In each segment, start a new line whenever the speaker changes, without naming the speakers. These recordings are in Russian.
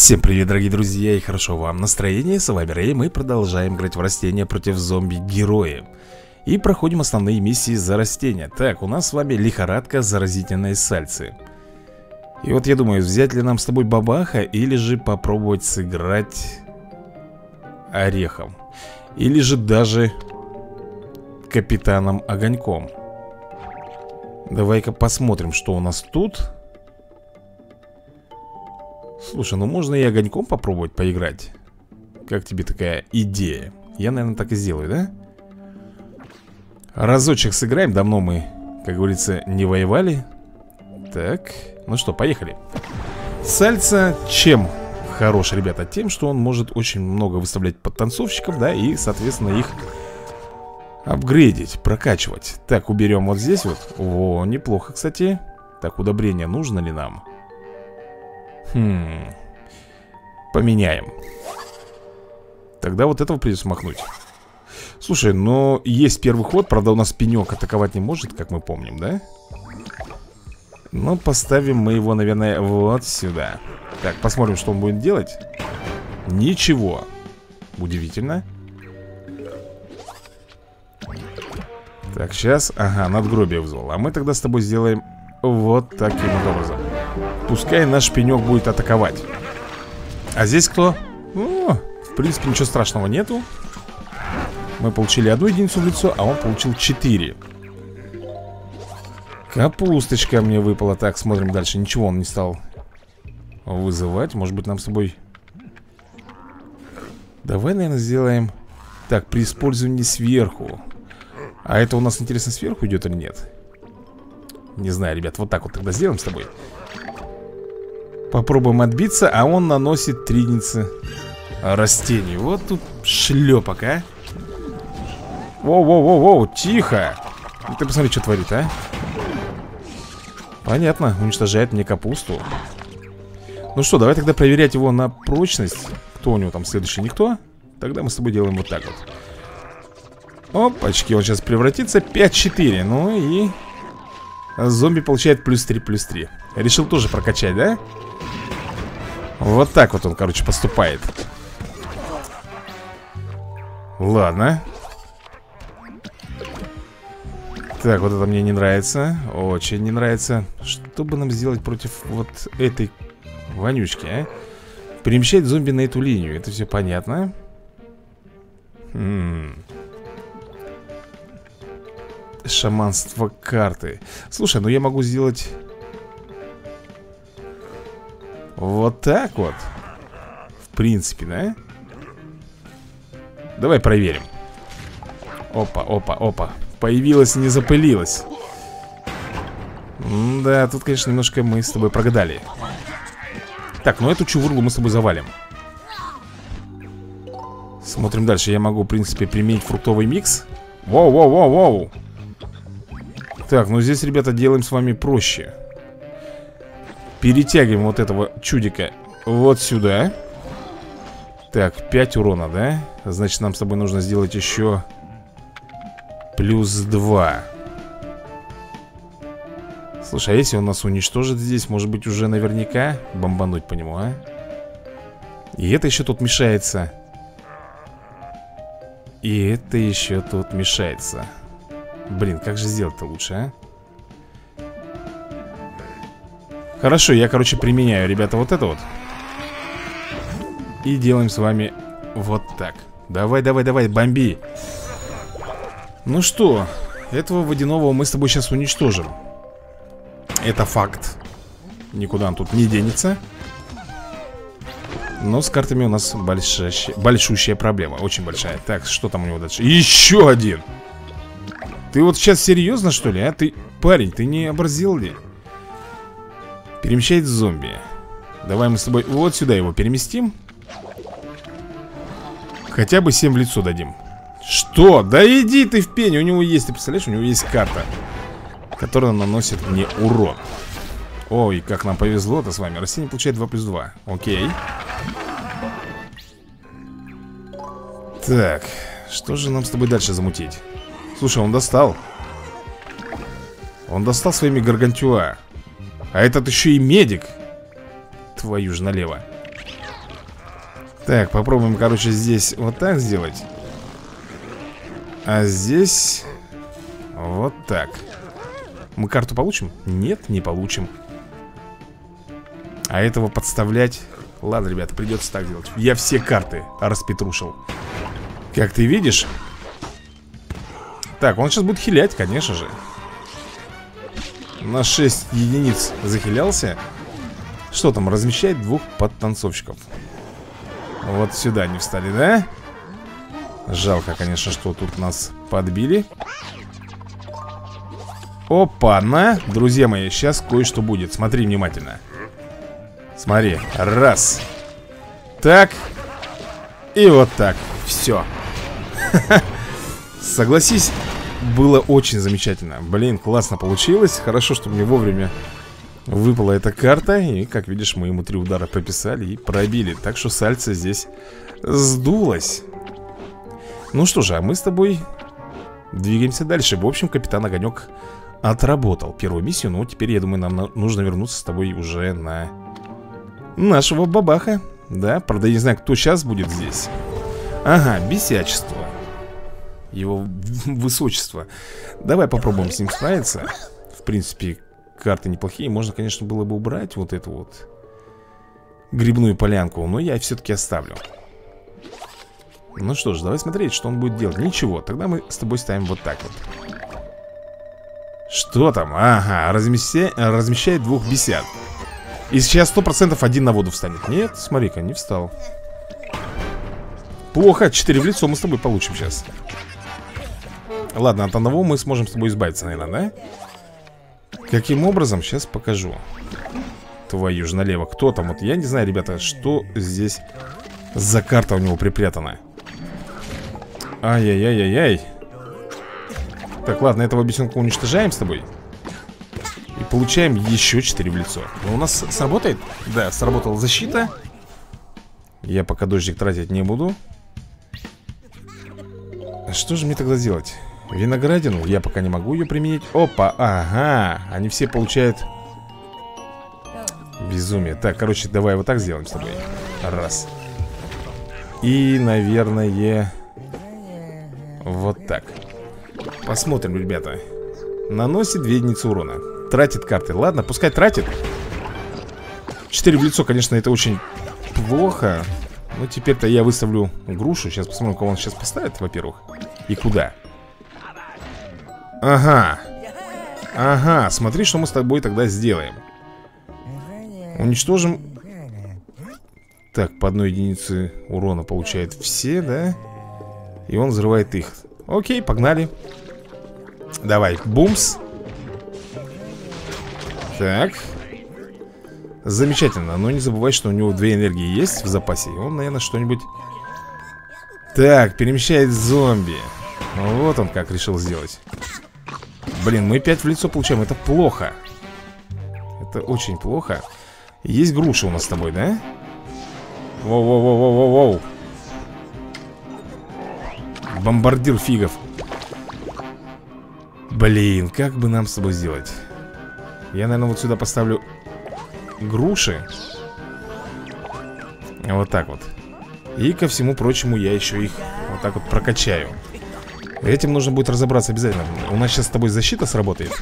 Всем привет, дорогие друзья, и хорошо вам настроение, с вами Рэй, мы продолжаем играть в растения против зомби-герои. И проходим основные миссии за растения. Так, у нас с вами лихорадка заразительной сальцы. И вот я думаю, взять ли нам с тобой бабаха, или же попробовать сыграть орехом. Или же даже капитаном Огоньком. Давай-ка посмотрим, что у нас тут Слушай, ну можно и огоньком попробовать поиграть Как тебе такая идея? Я, наверное, так и сделаю, да? Разочек сыграем Давно мы, как говорится, не воевали Так, ну что, поехали Сальца чем хорош, ребята? Тем, что он может очень много выставлять подтанцовщиков, да И, соответственно, их апгрейдить, прокачивать Так, уберем вот здесь вот О, неплохо, кстати Так, удобрение нужно ли нам? Хм. Поменяем. Тогда вот этого придется махнуть. Слушай, но есть первый ход, правда у нас пенек атаковать не может, как мы помним, да? Ну, поставим мы его, наверное, вот сюда Так, посмотрим, что он будет делать Ничего Удивительно Так, сейчас, ага, надгробие вызвал А мы тогда с тобой сделаем вот таким вот образом Пускай наш пенек будет атаковать. А здесь кто? О, в принципе ничего страшного нету. Мы получили одну единицу в лицо, а он получил четыре. Капусточка мне выпала. Так, смотрим дальше. Ничего он не стал вызывать. Может быть нам с тобой Давай, наверное, сделаем. Так, при использовании сверху. А это у нас, интересно, сверху идет или нет? Не знаю, ребят, вот так вот тогда сделаем с тобой Попробуем отбиться, а он наносит тридницы растений Вот тут шлепок, а. Воу-воу-воу-воу, тихо. Ты посмотри, что творит, а. Понятно, уничтожает мне капусту. Ну что, давай тогда проверять его на прочность. Кто у него там следующий, никто? Тогда мы с тобой делаем вот так вот. Опачки, он сейчас превратится. 5-4 Ну и... Зомби получает плюс 3, плюс 3 Решил тоже прокачать, да? Вот так вот он, короче, поступает. Ладно. Так, вот это мне не нравится. Очень не нравится. Что бы нам сделать против вот этой вонючки, а? Перемещать зомби на эту линию. Это все понятно. М Шаманство карты. Слушай, ну я могу сделать вот так вот. В принципе, да? Давай проверим. Опа, опа, опа. Появилась, не запылилась Да, тут, конечно, немножко мы с тобой прогадали. Так, ну эту чувурлу мы с тобой завалим. Смотрим дальше. Я могу, в принципе, применить фруктовый микс. Воу-воу-воу-воу Так, ну здесь, ребята, делаем с вами проще Перетягиваем вот этого чудика вот сюда Так, 5 урона, да? Значит, нам с тобой нужно сделать еще Плюс 2 Слушай, а если он нас уничтожит здесь Может быть уже наверняка бомбануть по нему, а? И это еще тут мешается И это еще тут мешается Блин, как же сделать-то лучше, а? Хорошо, я, короче, применяю, ребята, вот это вот. И делаем с вами вот так. Давай, давай, давай, бомби. Ну что, этого водяного мы с тобой сейчас уничтожим. Это факт. Никуда он тут не денется. Но с картами у нас большущая, большущая проблема. Очень большая. Так, что там у него дальше? Еще один! Ты вот сейчас серьезно, что ли, а? Ты, парень, ты не оборзел ли? Перемещает зомби. Давай мы с тобой вот сюда его переместим. Хотя бы 7 в лицо дадим. Что? Да иди ты в пень У него есть, ты представляешь, у него есть карта Которая наносит мне урон. Ой, как нам повезло-то с вами. Растение получает 2 плюс 2 Окей. Так Что же нам с тобой дальше замутить? Слушай, он достал. Он достал своими гаргантюа а этот еще и медик. Твою же налево. Так, попробуем, короче, здесь вот так сделать. А здесь Вот так. Мы карту получим? Нет, не получим. А этого подставлять? Ладно, ребята, придется так делать. Я все карты распетрушил. Как ты видишь? Так, он сейчас будет хилять, конечно же На 6 единиц захилялся. Что там, размещает двух подтанцовщиков? Вот сюда не встали, да? Жалко, конечно, что тут нас подбили. Опа-на Друзья мои, сейчас кое-что будет. Смотри внимательно. Смотри, раз. Так. И вот так, все Согласись, было очень замечательно. Блин, классно получилось. Хорошо, что мне вовремя выпала эта карта. И, как видишь, мы ему три удара прописали и пробили. Так что сальца здесь сдулась Ну что же, а мы с тобой двигаемся дальше. В общем, капитан Огонек отработал первую миссию. Ну, теперь, я думаю, нам нужно вернуться с тобой уже на нашего бабаха. Да, правда, я не знаю, кто сейчас будет здесь. Ага, бесячество Его высочество. Давай попробуем с ним справиться. В принципе, карты неплохие. Можно, конечно, было бы убрать вот эту вот Грибную полянку Но я все-таки оставлю. Ну что ж, давай смотреть, что он будет делать. Ничего, тогда мы с тобой ставим вот так вот. Что там? Ага, размещает, размещает двух бесят и сейчас сто процентов один на воду встанет. Нет, смотри-ка, не встал. Плохо, 4 в лицо мы с тобой получим сейчас Ладно, от одного мы сможем с тобой избавиться, наверное, да? Каким образом? Сейчас покажу Твою же налево Кто там? Вот я не знаю, ребята, что здесь за карта у него припрятана Ай-яй-яй-яй-яй Так, ладно, этого бесенка уничтожаем с тобой и получаем еще 4 в лицо Но у нас сработает? Да, сработала защита Я пока дождик тратить не буду Что же мне тогда делать? Виноградину? Я пока не могу ее применить. Опа, ага. Они все получают Безумие. Так, короче, давай вот так сделаем с тобой. Раз. И, наверное Вот так. Посмотрим, ребята. Наносит 2 единицы урона. Тратит карты. Ладно, пускай тратит. 4 в лицо, конечно, это очень плохо. Но теперь-то я выставлю грушу. Сейчас посмотрим, кого он сейчас поставит, во-первых. И куда Ага. Ага, смотри, что мы с тобой тогда сделаем. Уничтожим. Так, по одной единице урона получает все, да? И он взрывает их. Окей, погнали. Давай, бумс. Так. Замечательно, но не забывай, что у него две энергии есть в запасе И он, наверное, что-нибудь Так, перемещает зомби. Вот он как решил сделать Блин, мы 5 в лицо получаем, это плохо. Это очень плохо. Есть груша у нас с тобой, да? Воу-воу-воу-воу-воу Бомбардир фигов. Блин, как бы нам с тобой сделать? Я, наверное, вот сюда поставлю груши. Вот так вот. И ко всему прочему я еще их вот так вот прокачаю Этим нужно будет разобраться обязательно. У нас сейчас с тобой защита сработает.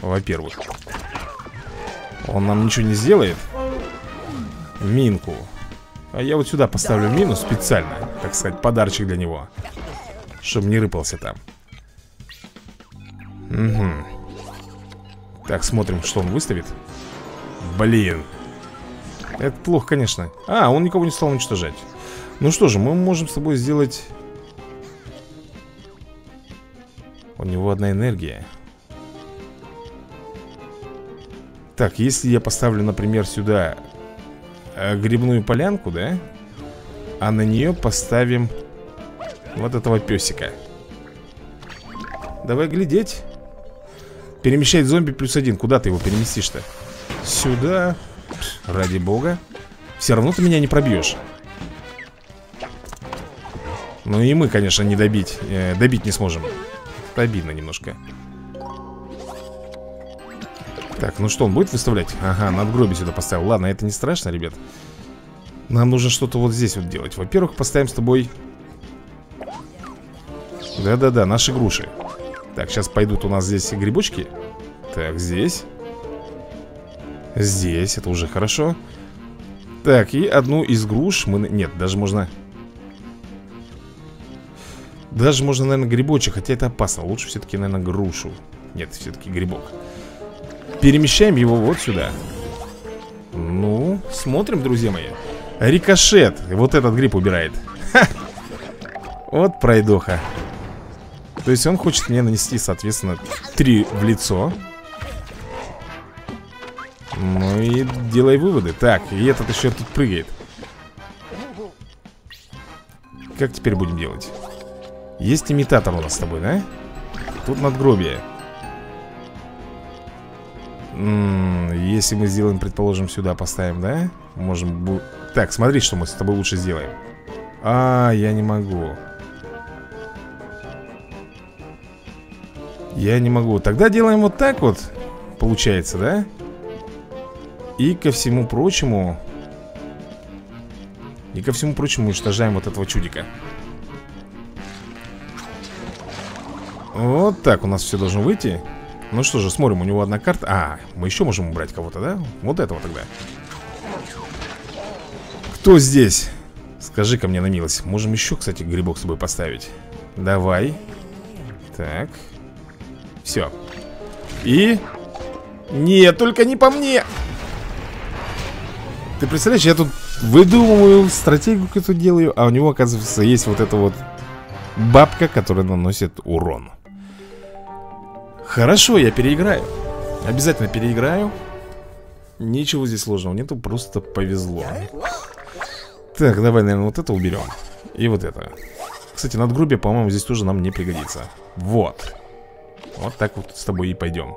Во-первых. Он нам ничего не сделает. Минку. А я вот сюда поставлю мину специально Так сказать, подарочек для него. Чтобы не рыпался там. Угу так, смотрим, что он выставит. Блин. Это плохо, конечно. А, он никого не стал уничтожать. Ну что же, мы можем с тобой сделать У него одна энергия. Так, если я поставлю, например, сюда э, Грибную полянку, да? А на нее поставим Вот этого песика. Давай глядеть. Перемещать зомби плюс один. Куда ты его переместишь-то? Сюда. Ради бога. Все равно ты меня не пробьешь Ну и мы, конечно, не добить э, Добить не сможем обидно немножко. Так, ну что, он будет выставлять? Ага, надгробие сюда поставил. Ладно, это не страшно, ребят. Нам нужно что-то вот здесь вот делать. Во-первых, поставим с тобой Да-да-да, наши груши. Так, сейчас пойдут у нас здесь грибочки. Так, здесь. Здесь, это уже хорошо. Так, и одну из груш мы... Нет, даже можно... Даже можно, наверное, грибочек Хотя это опасно, лучше все-таки, наверное, грушу. Нет, все-таки грибок. Перемещаем его вот сюда. Ну, смотрим, друзья мои. Рикошет, вот этот гриб убирает. Ха! Вот пройдоха. То есть он хочет мне нанести, соответственно, три в лицо. Ну и делай выводы. Так, и этот еще тут прыгает. Как теперь будем делать? Есть имитатор у нас с тобой, да? Тут надгробие Если мы сделаем, предположим, сюда поставим, да? Можем... Так, смотри, что мы с тобой лучше сделаем А, я не могу Я не могу Тогда делаем вот так вот Получается, да? И ко всему прочему И ко всему прочему уничтожаем вот этого чудика Вот так у нас все должно выйти. Ну что же, смотрим, у него одна карта. А, мы еще можем убрать кого-то, да? Вот этого тогда. Кто здесь? Скажи-ка мне на милость Можем еще, кстати, грибок с собой поставить? Давай. Так. Все И... Нет, только не по мне! Ты представляешь, я тут выдумываю стратегию какую-то делаю А у него, оказывается, есть вот эта вот бабка, которая наносит урон Хорошо, я переиграю. Обязательно переиграю. Ничего здесь сложного нету, просто повезло. Так, давай, наверное, вот это уберем. И вот это. Кстати, надгробие, по-моему, здесь тоже нам не пригодится. Вот. Вот так вот с тобой и пойдем.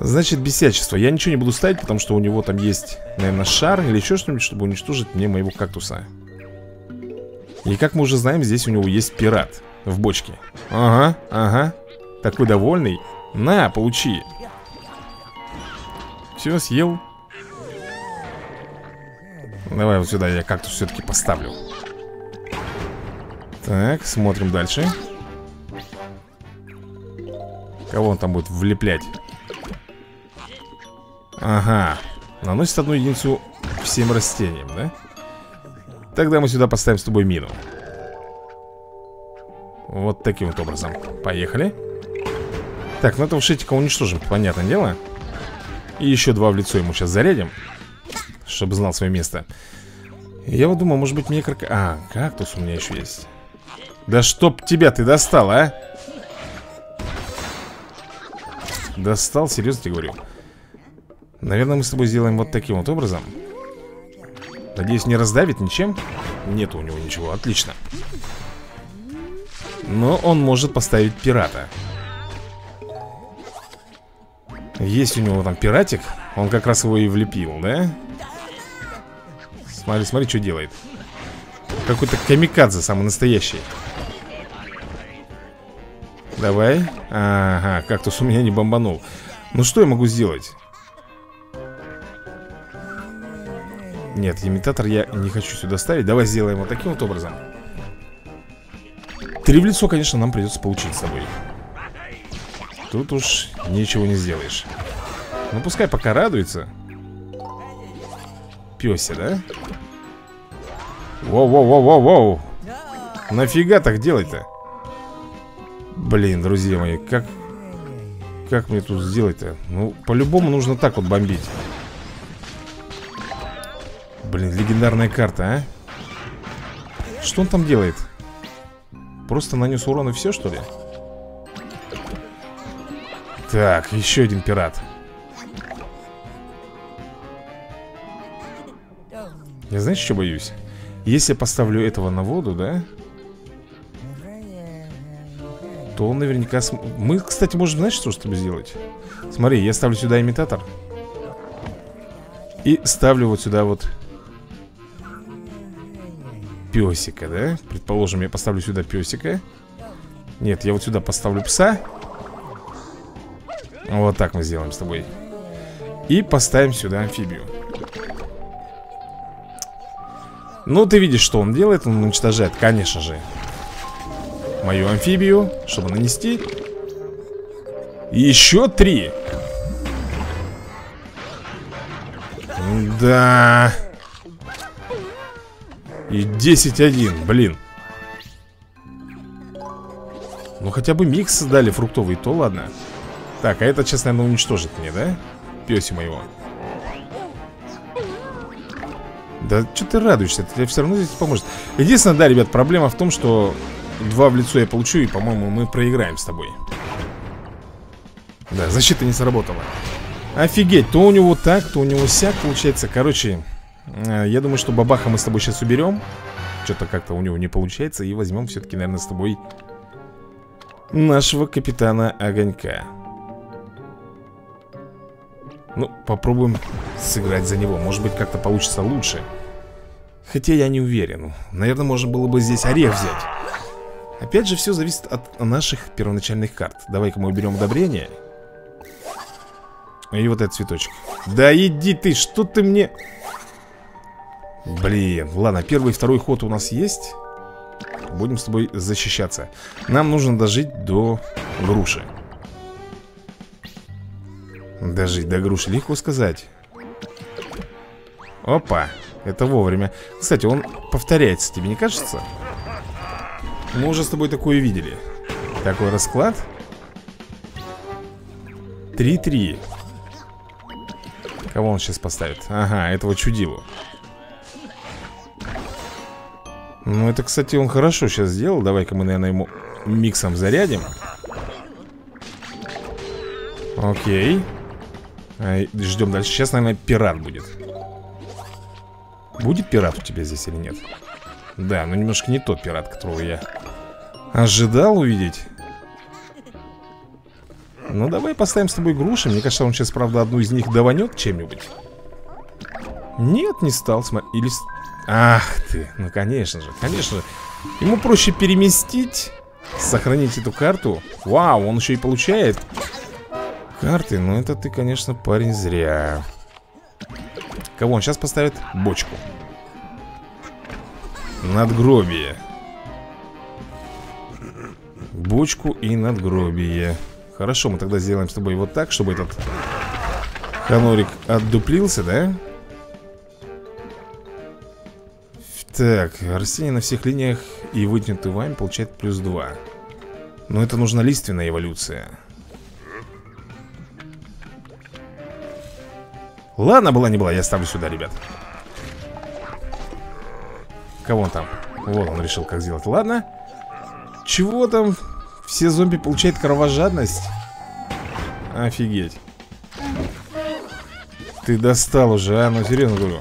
Значит, бесячество Я ничего не буду ставить, потому что у него там есть, наверное, шар или еще что-нибудь, чтобы уничтожить мне моего кактуса. И как мы уже знаем, здесь у него есть пират в бочке. Ага, ага Такой довольный. На, получи. Все, съел. Давай вот сюда я кактус все-таки поставлю. Так, смотрим дальше. Кого он там будет влеплять? Ага. Наносит одну единицу всем растениям, да? Тогда мы сюда поставим с тобой мину. Вот таким вот образом. Поехали Так, ну этого шитика уничтожим, понятное дело. И еще два в лицо ему сейчас зарядим Чтобы знал свое место. Я вот думаю, может быть мне как... А, кактус у меня еще есть. Да чтоб тебя ты достал, а? Достал, серьезно тебе говорю. Наверное, мы с тобой сделаем вот таким вот образом. Надеюсь, не раздавит ничем? Нет у него ничего, отлично. Но он может поставить пирата Есть у него там пиратик Он как раз его и влепил, да? Смотри, смотри, что делает. Какой-то камикадзе самый настоящий. Давай. Ага, кактус у меня не бомбанул. Ну что я могу сделать? Нет, имитатор я не хочу сюда ставить. Давай сделаем вот таким вот образом. Три в лицо, конечно, нам придется получить с собой Тут уж ничего не сделаешь Ну пускай пока радуется Пёся, да? Воу-воу-воу-воу-воу Нафига так делать-то? Блин, друзья мои, как... Как мне тут сделать-то? Ну, по-любому нужно так вот бомбить Блин, легендарная карта, а? Что он там делает? Просто нанес урон и все, что ли? Так, еще один пират Я знаешь, что боюсь? Если я поставлю этого на воду, да? То он наверняка... См... Мы, кстати, можем, знаешь, что с тобой сделать? Смотри, я ставлю сюда имитатор И ставлю вот сюда вот песика, да? Предположим, я поставлю сюда песика Нет, я вот сюда поставлю пса Вот так мы сделаем с тобой. И поставим сюда амфибию. Ну, ты видишь, что он делает Он уничтожает, конечно же Мою амфибию, чтобы нанести Еще три. Да. И 10-1, блин. Ну хотя бы микс дали фруктовый, то ладно Так, а это сейчас, наверное, уничтожит мне, да? Песи моего. Да что ты радуешься? Это тебе все равно здесь поможет. Единственное, да, ребят, проблема в том, что Два в лицо я получу и, по-моему, мы проиграем с тобой. Да, защита не сработала. Офигеть, то у него так, то у него сяк получается. Короче, э, я думаю, что бабаха мы с тобой сейчас уберем Что-то как-то у него не получается И возьмем все-таки, наверное, с тобой Нашего капитана Огонька Ну, попробуем сыграть за него. Может быть, как-то получится лучше. Хотя я не уверен. Наверное, можно было бы здесь орех взять. Опять же, все зависит от наших первоначальных карт. Давай-ка мы уберем удобрение. И вот этот цветочек. Да иди ты, что ты мне... Блин, ладно, первый и второй ход у нас есть. Будем с тобой защищаться. Нам нужно дожить до груши Дожить до груши, легко сказать. Опа, это вовремя. Кстати, он повторяется, тебе не кажется? Мы уже с тобой такое видели. Такой расклад. 3-3 Кого он сейчас поставит? Ага, этого чудилу. Ну, это, кстати, он хорошо сейчас сделал. Давай-ка мы, наверное, ему миксом зарядим. Окей Ждем дальше. Сейчас, наверное, пират будет. Будет пират у тебя здесь или нет? Да, но немножко не тот пират, которого я Ожидал увидеть? Ну, давай поставим с тобой груши. Мне кажется, он сейчас, правда, одну из них даванет чем-нибудь. Нет, не стал смотри Или... Ах ты, ну, конечно же, конечно же. Ему проще переместить Сохранить эту карту. Вау, он еще и получает Карты, ну это ты, конечно, парень зря. Кого он сейчас поставит? Бочку. Надгробие. Бочку и надгробие. Хорошо, мы тогда сделаем с тобой вот так, чтобы этот Ханорик отдуплился, да? Так, растение на всех линиях и вытянутый вами получает плюс 2 Но это нужна лиственная эволюция Ладно, была не была, я ставлю сюда, ребят Кого он там? Вот он решил, как сделать Ладно Чего там? Все зомби получают кровожадность? Офигеть Ты достал уже, а? Ну, серьезно говорю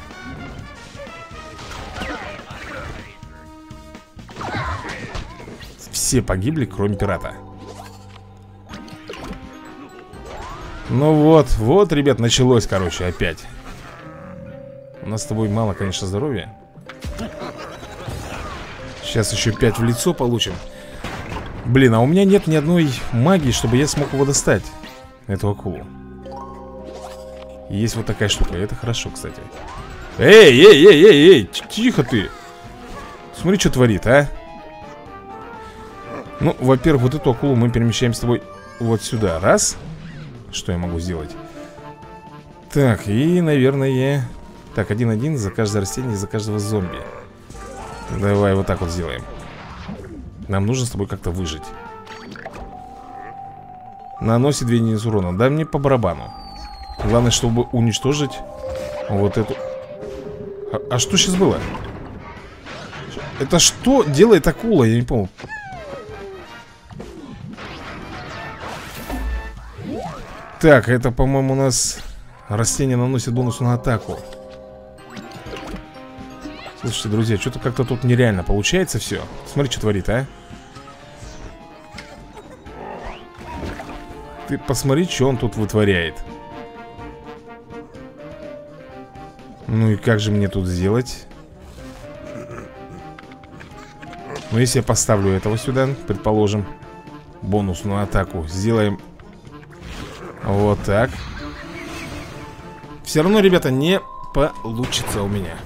Все погибли, кроме пирата Ну вот, вот, ребят, началось, короче, опять. У нас с тобой мало, конечно, здоровья. Сейчас еще 5 в лицо получим. Блин, а у меня нет ни одной магии, чтобы я смог его достать Эту акулу. Есть вот такая штука, это хорошо, кстати. Эй, эй, эй, эй, эй, тихо ты. Смотри, что творит, а. Ну, во-первых, вот эту акулу мы перемещаем с тобой вот сюда. Раз Что я могу сделать? Так, и, наверное Так, один-один за каждое растение, за каждого зомби Давай вот так вот сделаем нам нужно с тобой как-то выжить Наносит 2 единицы урона Дай мне по барабану Главное, чтобы уничтожить Вот эту А, а что сейчас было? Это что делает акула? Я не помню Так, это, по-моему, у нас Растение наносит бонус на атаку. Слушайте, друзья, что-то как-то тут нереально получается все Смотри, что творит, а. Ты посмотри, что он тут вытворяет. Ну и как же мне тут сделать? Ну если я поставлю этого сюда, предположим Бонусную атаку Сделаем Вот так. Все равно, ребята, не получится у меня.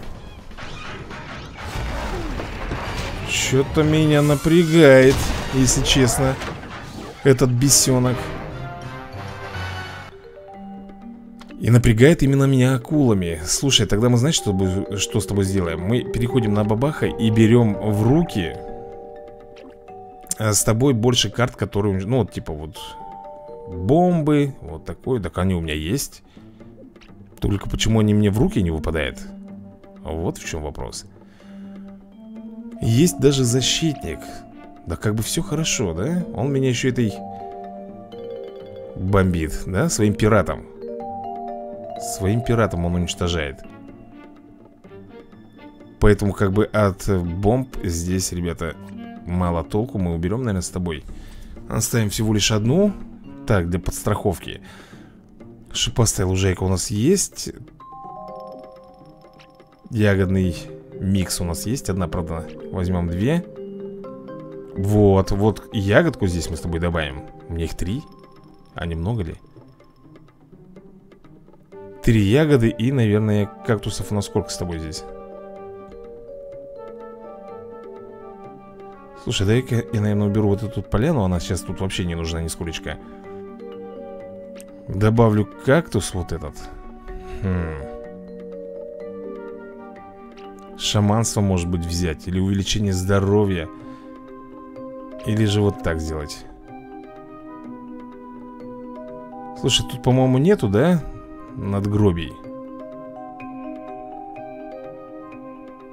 Что-то меня напрягает, если честно Этот бесенок И напрягает именно меня акулами. Слушай, тогда мы знаешь, что, что с тобой сделаем? Мы переходим на бабаха и берем в руки а С тобой больше карт, которые... Ну, вот типа вот Бомбы, вот такой Так они у меня есть. Только почему они мне в руки не выпадают? Вот в чем вопрос. Есть даже защитник. Да как бы все хорошо, да? Он меня еще этой Бомбит, да? Своим пиратом. Своим пиратом он уничтожает. Поэтому как бы от бомб здесь, ребята, мало толку. Мы уберем, наверное, с тобой. Оставим всего лишь одну Так, для подстраховки. Шипастая лужайка у нас есть. Ягодный микс у нас есть. Одна, правда, возьмем две. Вот, вот ягодку здесь мы с тобой добавим. У меня их три. А немного ли? Три ягоды и, наверное, кактусов у нас сколько с тобой здесь? Слушай, дай-ка я, наверное, уберу вот эту поляну. Она сейчас тут вообще не нужна нисколечко Добавлю кактус вот этот. Хм. Шаманство может быть взять. Или увеличение здоровья. Или же вот так сделать. Слушай, тут, по-моему, нету, да? надгробий?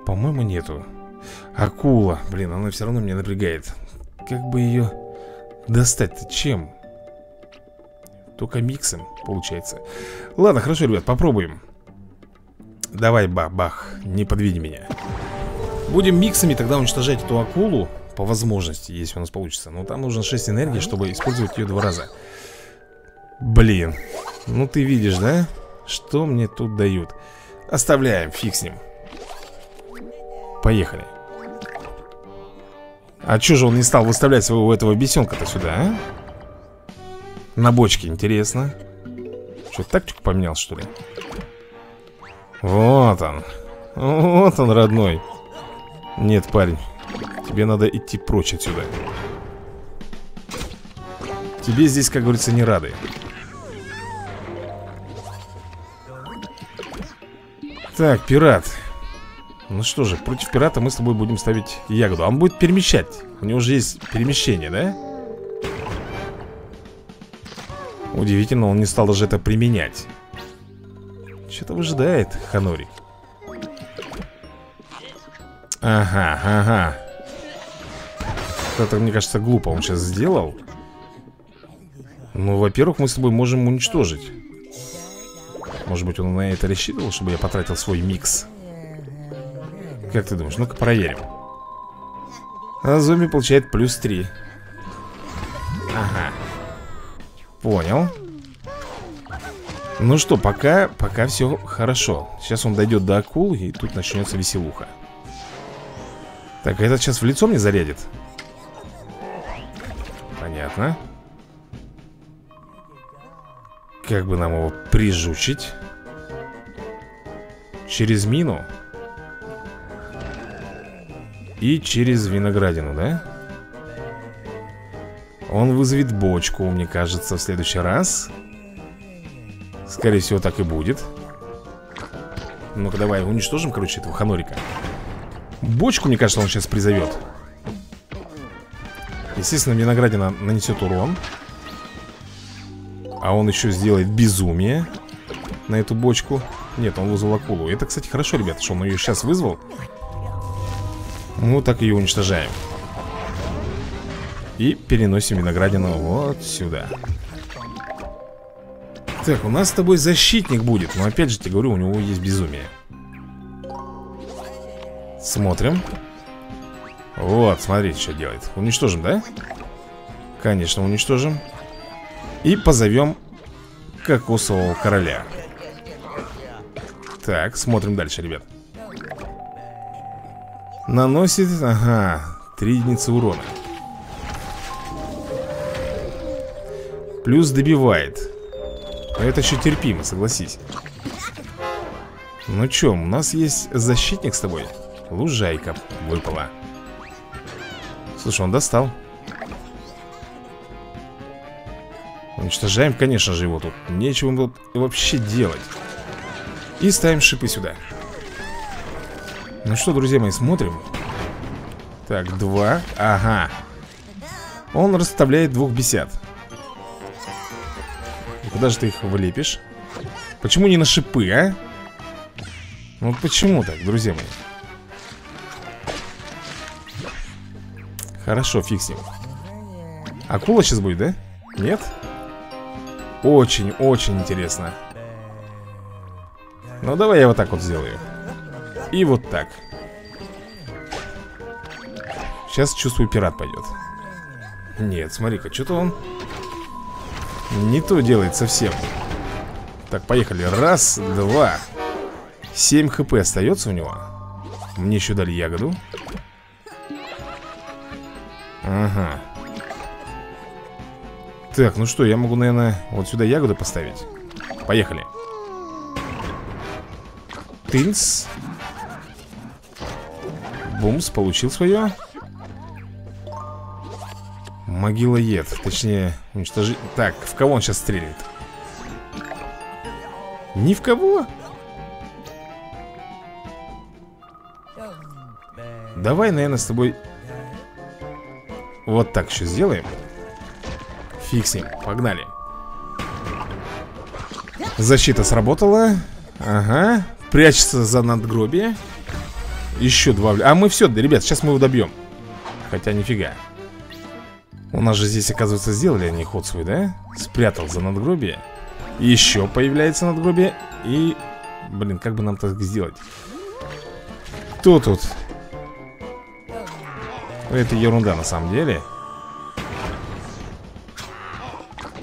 По-моему, нету. Акула, блин, она все равно меня напрягает. Как бы ее достать-то? Чем? Только миксом, получается. Ладно, хорошо, ребят, попробуем. Давай, бах-бах, не подведи меня. Будем миксами тогда уничтожать эту акулу По возможности, если у нас получится. Но там нужно 6 энергии, чтобы использовать ее два раза. Блин Ну ты видишь, да? Что мне тут дают? Оставляем, фиг с ним. Поехали. А чё же он не стал выставлять своего этого бесенка-то сюда, а? На бочке, интересно. Что, тактику поменял, что ли? Вот он. Вот он, родной. Нет, парень Тебе надо идти прочь отсюда. Тебе здесь, как говорится, не рады. Так, пират. Ну что же, против пирата мы с тобой будем ставить ягоду. Он будет перемещать. У него же есть перемещение, да? Удивительно, он не стал даже это применять. Что-то выжидает Ханори. Ага, ага. Это, мне кажется, глупо он сейчас сделал. Ну, во-первых, мы с тобой можем уничтожить. Может быть он на это рассчитывал, чтобы я потратил свой микс? Как ты думаешь? Ну-ка проверим. А зомби получает плюс 3 Ага Понял Ну что, пока, пока все хорошо Сейчас он дойдет до акул И тут начнется веселуха Так, а этот сейчас в лицо мне зарядит Понятно как бы нам его прижучить? Через мину? И через виноградину, да? Он вызовет бочку, мне кажется, в следующий раз. Скорее всего, так и будет. Ну-ка, давай уничтожим, короче, этого ханорика. Бочку, мне кажется, он сейчас призовет. Естественно, виноградина нанесет урон. А он еще сделает безумие На эту бочку. Нет, он вызвал акулу. Это, кстати, хорошо, ребята, что он ее сейчас вызвал. Ну, так ее уничтожаем И переносим виноградину вот сюда. Так, у нас с тобой защитник будет Но опять же, тебе говорю, у него есть безумие. Смотрим. Вот, смотрите, что делает. Уничтожим, да? Конечно, уничтожим. И позовем кокосового короля. Так, смотрим дальше, ребят. Наносит, ага, 3 единицы урона Плюс добивает. Это еще терпимо, согласись. Ну что, у нас есть защитник с тобой? Лужайка выпала. Слушай, он достал. Уничтожаем, конечно же, его тут. Нечего тут вообще делать. И ставим шипы сюда. Ну что, друзья мои, смотрим. Так, два. Ага. Он расставляет двух бесят Куда же ты их влепишь? Почему не на шипы, а? Ну почему так, друзья мои? Хорошо, фиг с ним Акула сейчас будет, да? Нет? Очень-очень интересно Ну давай я вот так вот сделаю И вот так Сейчас, чувствую, пират пойдет Нет, смотри-ка, что-то он Не то делает совсем. Так, поехали. Раз, два. 7 хп остается у него. Мне еще дали ягоду. Ага. Так, ну что, я могу, наверное, вот сюда ягоды поставить. Поехали. Тынц Бумс, получил свое Могила ед Точнее, уничтожить Так, в кого он сейчас стрелит? Ни в кого? Давай, наверное, с тобой Вот так еще сделаем. Фиксим, погнали. Защита сработала. Ага. Прячется за надгробие. Еще два А мы все, ребят, сейчас мы его добьем Хотя нифига У нас же здесь, оказывается, сделали они ход свой, да? Спрятал за надгробие Еще появляется надгробие И... Блин, как бы нам так сделать? Кто тут? Это ерунда на самом деле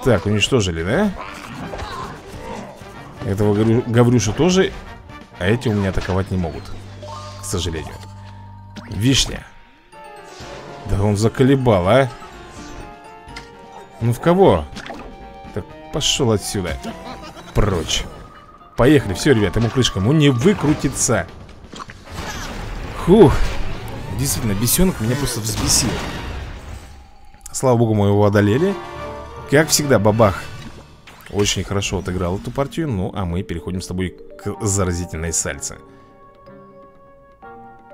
Так, уничтожили, да? Этого Гаврюша тоже А эти у меня атаковать не могут К сожалению Вишня Да он заколебал, а Ну в кого? Так пошел отсюда. Прочь. Поехали, все, ребят, ему крышка. Ему не выкрутится. Фух. Действительно, бесенок меня просто взбесил. Слава богу, мы его одолели. Как всегда, бабах Очень хорошо отыграл эту партию. Ну, а мы переходим с тобой к заразительной сальце.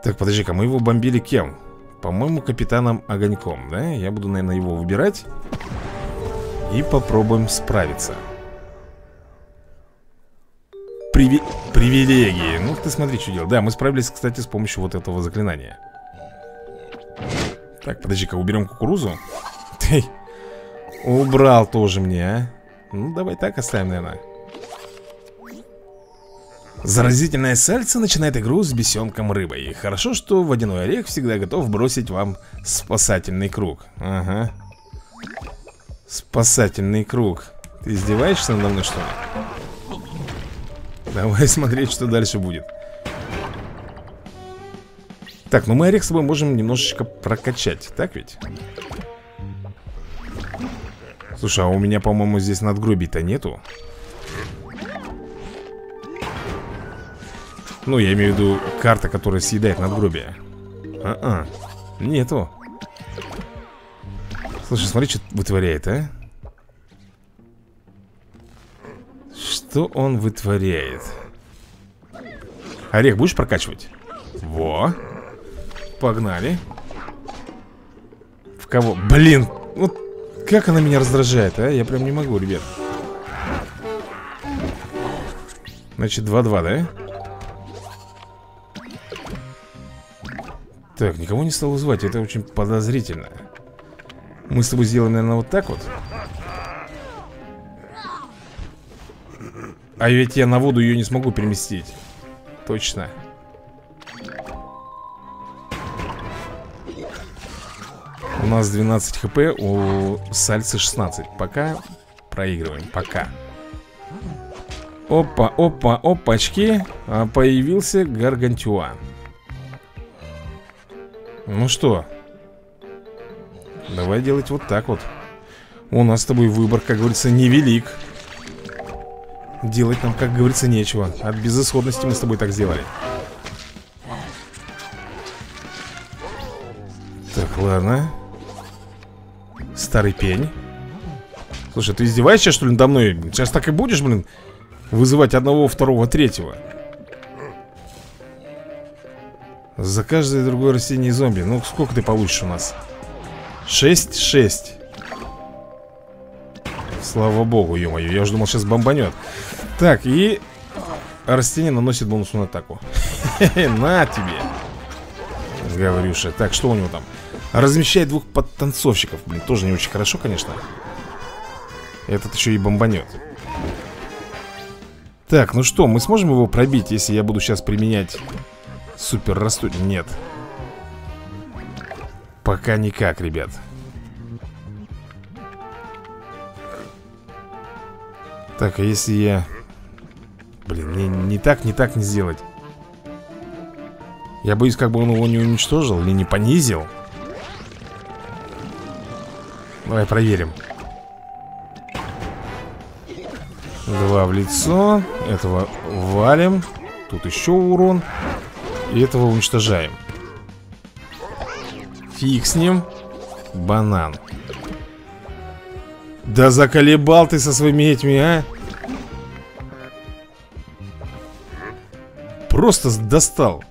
Так, подожди-ка, мы его бомбили кем? По-моему, капитаном Огоньком, да? Я буду, наверное, его выбирать И попробуем справиться. Приви... Привилегии. Ну, ты смотри, что делал Да, мы справились, кстати, с помощью вот этого заклинания. Так, подожди-ка, уберем кукурузу. Ты убрал тоже мне, а? Ну, давай так оставим, наверное. Заразительное сальце начинает игру с бесенком рыбой. Хорошо, что водяной орех всегда готов бросить вам спасательный круг. Ага Спасательный круг. Ты издеваешься надо мной, что ли? Давай смотреть, что дальше будет. Так, ну мы орех с тобой можем немножечко прокачать, так ведь? Слушай, а у меня, по-моему, здесь надгробий-то нету. Ну, я имею в виду карта, которая съедает надгробие А-а, нету Слушай, смотри, что вытворяет, а Что он вытворяет? Орех будешь прокачивать? Во Погнали В кого? Блин, вот как она меня раздражает, а? Я прям не могу, ребят Значит, 2-2, да? Так, никого не стал вызывать, это очень подозрительно Мы с тобой сделаем, наверное, вот так вот. А ведь я на воду ее не смогу переместить. Точно. У нас 12 хп, у Сальцы 16 Пока проигрываем, пока. Опа, опа, опачки а, Появился Гаргантюа. Ну что Давай делать вот так вот. У нас с тобой выбор, как говорится, невелик. Делать нам, как говорится, нечего. От безысходности мы с тобой так сделали. Так, ладно. Старый пень. Слушай, ты издеваешься, что ли, надо мной? Сейчас так и будешь, блин, вызывать одного, второго, третьего. За каждое другое растение зомби. Ну, сколько ты получишь у нас? Шесть, шесть Слава богу, ё-моё, я уже думал, сейчас бомбанет Так, и растение наносит бонусную атаку. На тебе. Говорюша Так, что у него там? Размещает двух подтанцовщиков. Блин, тоже не очень хорошо, конечно. Этот еще и бомбанет Так, ну что, мы сможем его пробить Если я буду сейчас применять Супер растут? Нет Пока никак, ребят. Так, а если я... Блин, не, не так, не так не сделать. Я боюсь, как бы он его не уничтожил Или не понизил. Давай проверим. Два в лицо Этого валим Тут еще урон И этого уничтожаем Фиг с ним. Банан. Да заколебал ты со своими этими, а? Просто достал.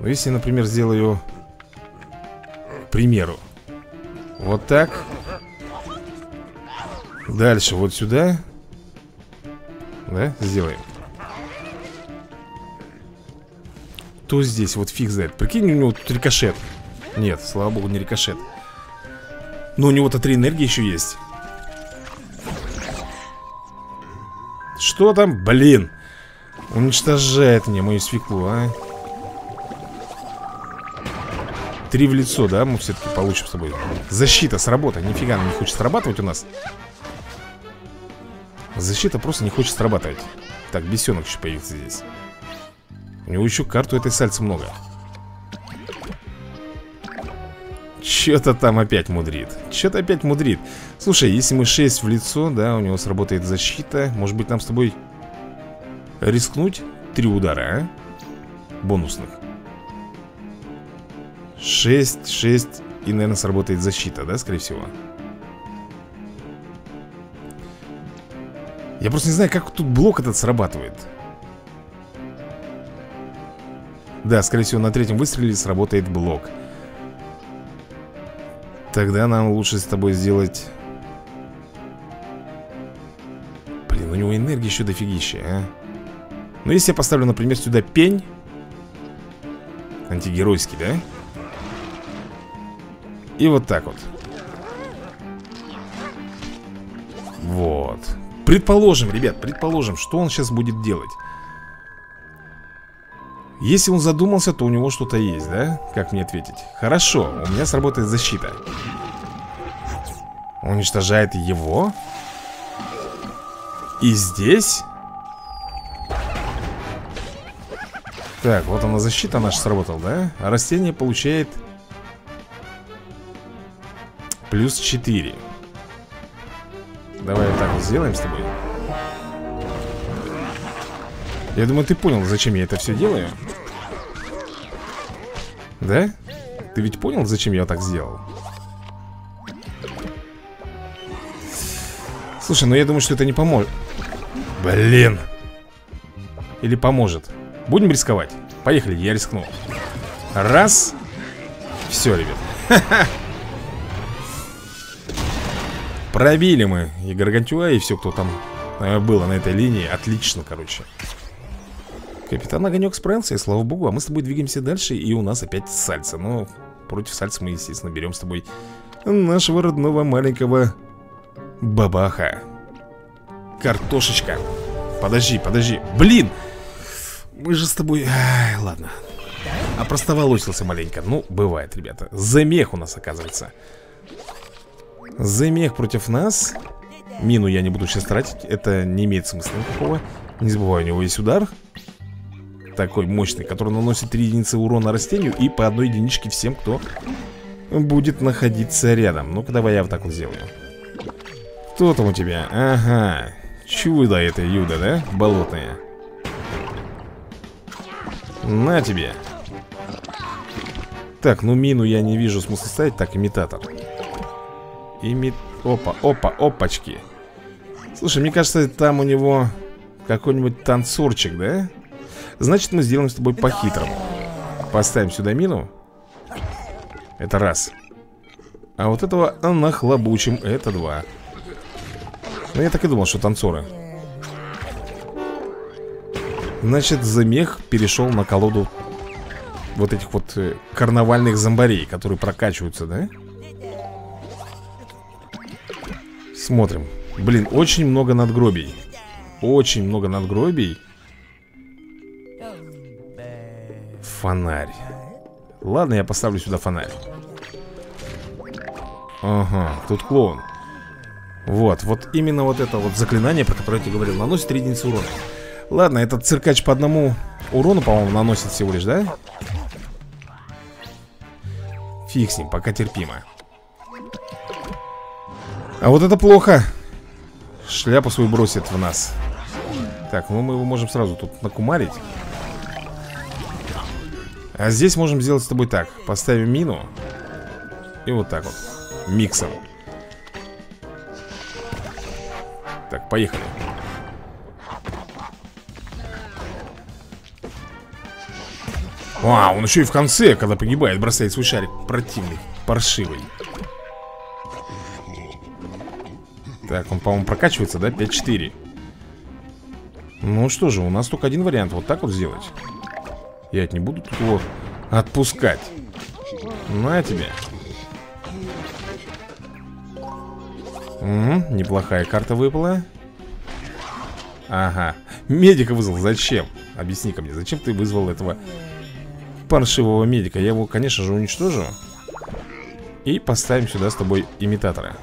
Ну если, например, сделаю К примеру. Вот так. Дальше вот сюда. Да, сделаем Кто здесь? Вот фиг знает. Прикинь, у него тут рикошет. Нет, слава богу, не рикошет. Но у него-то три энергии еще есть. Что там? Блин. Уничтожает мне мою свеклу, а? Три в лицо, да, мы все-таки получим с тобой. Защита сработает, нифига она не хочет срабатывать у нас. Защита просто не хочет срабатывать. Так, бесенок еще появится здесь У него еще карту этой сальцы много. Че-то там опять мудрит. Че-то опять мудрит. Слушай, если мы 6 в лицо, да, у него сработает защита Может быть нам с тобой рискнуть? Три удара, а? Бонусных. 6, 6 И, наверное, сработает защита, да, скорее всего? Я просто не знаю, как тут блок этот срабатывает Да, скорее всего, на третьем выстреле сработает блок. Тогда нам лучше с тобой сделать... Блин, у него энергии еще дофигища, а. Ну, если я поставлю, например, сюда пень. Антигеройский, да? И вот так вот. Вот. Предположим, ребят, предположим, что он сейчас будет делать Если он задумался, то у него что-то есть, да? Как мне ответить? Хорошо, у меня сработает защита Уничтожает его И здесь Так, вот она защита наша сработала, да? Растение получает Плюс 4 Давай вот так вот сделаем с тобой Я думаю, ты понял, зачем я это все делаю Да? Ты ведь понял, зачем я так сделал? Слушай, ну я думаю, что это не поможет Блин! Или поможет. Будем рисковать? Поехали, я рискну Раз. Все, ребят. Пробили мы и Гаргантюа, и все, кто там э, было на этой линии. Отлично, короче Капитан Огонек справился, и слава богу А мы с тобой двигаемся дальше, и у нас опять сальца Но против сальца мы, естественно, берем с тобой Нашего родного маленького Бабаха. Картошечка. Подожди, подожди. Блин! Мы же с тобой... Ай, ладно. А простоволосился маленько. Ну, бывает, ребята. Замех у нас, оказывается. Замех против нас. Мину я не буду сейчас тратить. Это не имеет смысла никакого. Не забываю, у него есть удар Такой мощный, который наносит 3 единицы урона растению И по одной единичке всем, кто будет находиться рядом Ну-ка, давай я вот так вот сделаю Кто там у тебя? Ага Чудо это Юда, да? Болотное На тебе Так, ну мину я не вижу смысла ставить Так, имитатор Ими... Опа, опа, опачки Слушай, мне кажется, там у него Какой-нибудь танцорчик, да? Значит, мы сделаем с тобой по-хитрому. Поставим сюда мину. Это раз. А вот этого нахлобучим. Это два. Ну, я так и думал, что танцоры. Значит, замех перешел на колоду Вот этих вот э, карнавальных зомбарей Которые прокачиваются, да? Смотрим. Блин, очень много надгробий. Очень много надгробий Фонарь. Ладно, я поставлю сюда фонарь. Ага, тут клоун. Вот, вот именно вот это вот заклинание, про которое я тебе говорил Наносит 3 единицы урона. Ладно, этот циркач по одному урону, по-моему, наносит всего лишь, да? Фиг с ним, пока терпимо. А вот это плохо. Шляпу свою бросит в нас. Так, ну мы его можем сразу тут накумарить А здесь можем сделать с тобой так. Поставим мину. И вот так вот. Миксом. Так, поехали. А, он еще и в конце, когда погибает, бросает свой шарик. Противный, паршивый. Так, он, по-моему, прокачивается, да? 5-4 Ну что же, у нас только один вариант Вот так вот сделать Я не буду тут его отпускать. На тебе? Угу, неплохая карта выпала. Ага. Медика вызвал, зачем? Объясни ка мне, зачем ты вызвал этого паршивого медика? Я его, конечно же, уничтожу. И поставим сюда с тобой имитатора.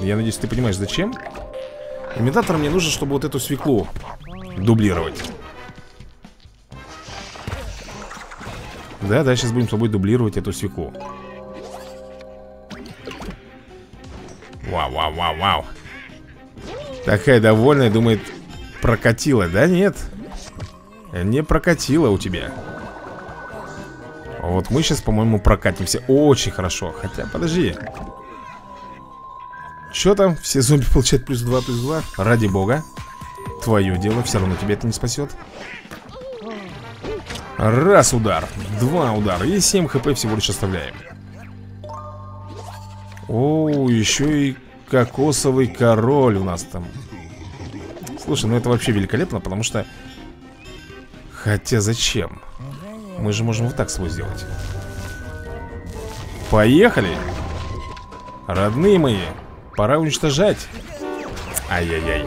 Я надеюсь, ты понимаешь, зачем? Имитатор мне нужен, чтобы вот эту свеклу дублировать. Да, да, сейчас будем с тобой дублировать эту свеклу. Вау, вау, вау, вау. Такая довольная, думает, прокатила. Да нет. Не прокатила у тебя. Вот мы сейчас, по-моему, прокатимся очень хорошо. Хотя, подожди. Что там? Все зомби получают плюс 2, плюс 2? Ради бога. Твое дело, все равно тебе это не спасет. Раз удар, два удара и 7 хп всего лишь оставляем. О, еще и кокосовый король у нас там. Слушай, ну это вообще великолепно, потому что... Хотя зачем? Мы же можем вот так свой сделать. Поехали! Родные мои! Пора уничтожать Ай-яй-яй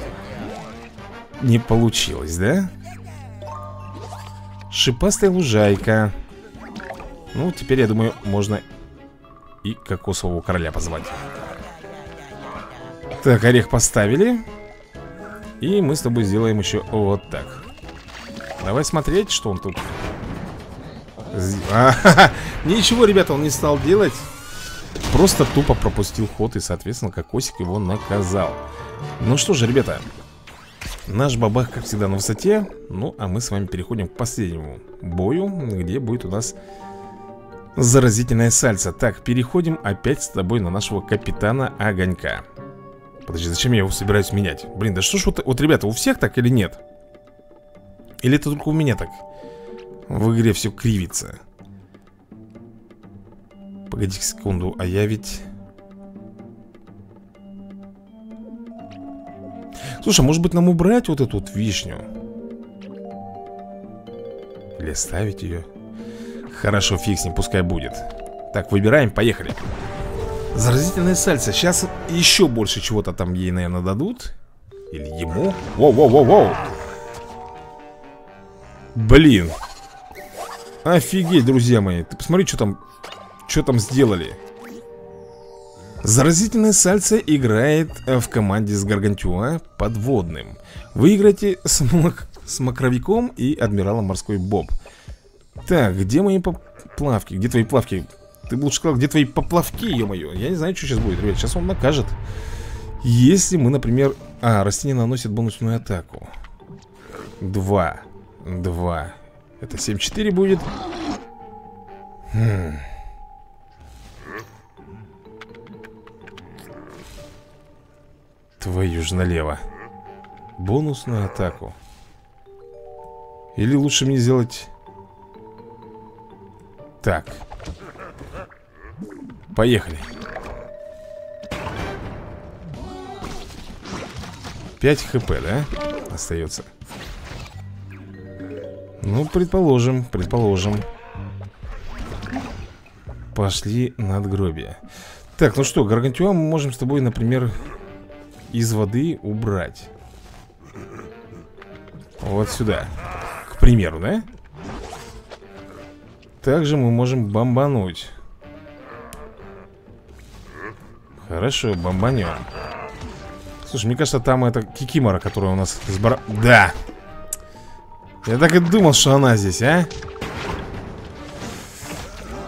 Не получилось, да? Шипастая лужайка. Ну, теперь, я думаю, можно И кокосового короля позвать. Так, орех поставили. И мы с тобой сделаем еще вот так. Давай смотреть, что он тут. Ничего, ребята, он не стал делать. Просто тупо пропустил ход и, соответственно, Кокосик его наказал. Ну что же, ребята Наш бабах, как всегда, на высоте Ну, а мы с вами переходим к последнему бою Где будет у нас заразительная сальса Так, переходим опять с тобой на нашего капитана Огонька Подожди, зачем я его собираюсь менять? Блин, да что ж вот, вот, ребята, у всех так или нет? Или это только у меня так? В игре все кривится Погоди секунду, а я ведь... Слушай, может быть нам убрать вот эту вот вишню? Или ставить ее? Хорошо, фиг с ним, пускай будет. Так, выбираем, поехали. Заразительная сальса. Сейчас еще больше чего-то там ей, наверное, дадут. Или ему. Воу-воу-воу-воу. Блин. Офигеть, друзья мои. Ты посмотри, что там что там сделали? Заразительная сальца играет э, в команде с Гаргантюа подводным. Вы играете с, мак... с Макровиком и Адмиралом Морской Боб. Так, где мои поплавки? Где твои плавки? Ты бы лучше сказал, где твои поплавки, ё-моё Я не знаю, что сейчас будет, ребят, сейчас он накажет Если мы, например... А, растение наносит бонусную атаку Два Два Это 7-4 будет Хм. Твою ж налево. Бонусную атаку. Или лучше мне сделать Так. Поехали. 5 хп, да? Остается? Ну, предположим, предположим. Пошли надгробие Так, ну что, Гаргантюа мы можем с тобой, например Из воды убрать Вот сюда К примеру, да? Также мы можем бомбануть Хорошо, бомбанем Слушай, мне кажется, там это Кикимора, которая у нас с бар... Да! Я так и думал, что она здесь, а?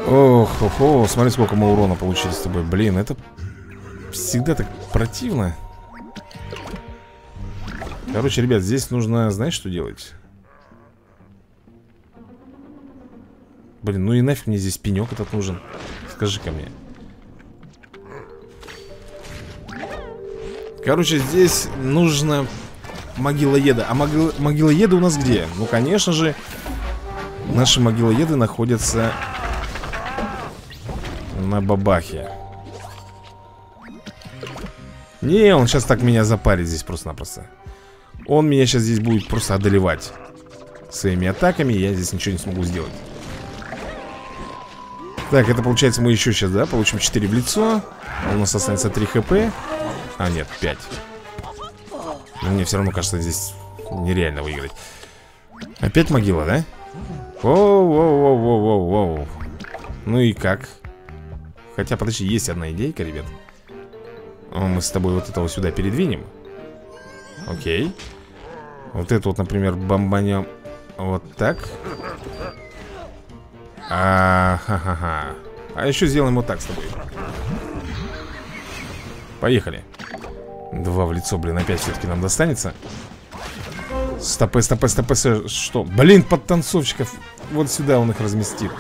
Ох, ох, ох, смотри, сколько мы урона получили с тобой Блин, это всегда так противно Короче, ребят, здесь нужно, знаешь, что делать? Блин, ну и нафиг мне здесь пенек этот нужен? Скажи ко мне. Короче, здесь нужно могилоеда. А могил... могилоеды у нас где? Ну, конечно же Наши могилоеды находятся На бабахе. Не, он сейчас так меня запарит здесь просто-напросто Он меня сейчас здесь будет просто одолевать Своими атаками Я здесь ничего не смогу сделать. Так, это получается мы еще сейчас, да, получим 4 в лицо. У нас останется 3 хп. А, нет, 5 Но мне все равно кажется, здесь нереально выиграть. Опять могила, да? Воу-воу-воу-воу-воу Ну и как? Хотя, подожди, есть одна идейка, ребят. Мы с тобой вот этого сюда передвинем. Окей Вот это вот, например, бомбанем. Вот так. А, ха -ха -ха. а еще сделаем вот так с тобой. Поехали. Два в лицо, блин, опять все-таки нам достанется. Стопы, стопы, стопы, что? Блин, под танцовщиков Вот сюда он их разместит.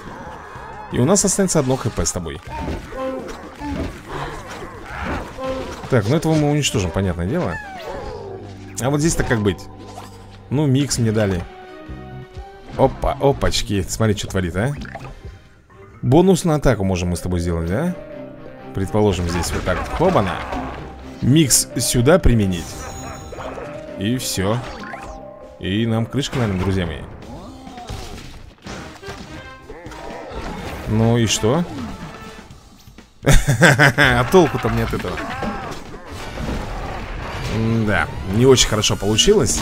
И у нас останется одно хп с тобой. Так, ну этого мы уничтожим, понятное дело. А вот здесь-то как быть? Ну, микс мне дали. Опа, опачки Смотри, что творит, а. Бонус на атаку можем мы с тобой сделать, да? Предположим, здесь вот так Хобана. Микс сюда применить. И все И нам крышка, наверное, друзья мои. Ну и что? А толку-то мне от этого? Да, не очень хорошо получилось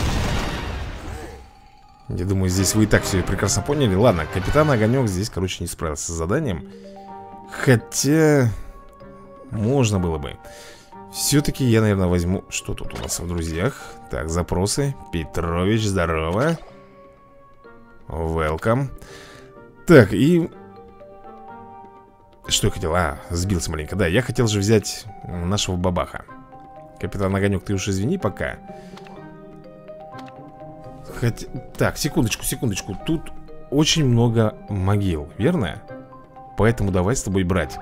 Я думаю, здесь вы и так все прекрасно поняли Ладно, капитан Огонек здесь, короче, не справился с заданием Хотя... Можно было бы все-таки я, наверное, возьму... Что тут у нас в друзьях? Так, запросы. Петрович, здорово. Welcome. Так, и... Что я хотел? А, сбился маленько. Да, я хотел же взять нашего бабаха. Капитан Огонек, ты уж извини пока. Хотя... Так, секундочку, секундочку. Тут очень много могил, верно? Поэтому давай с тобой брать.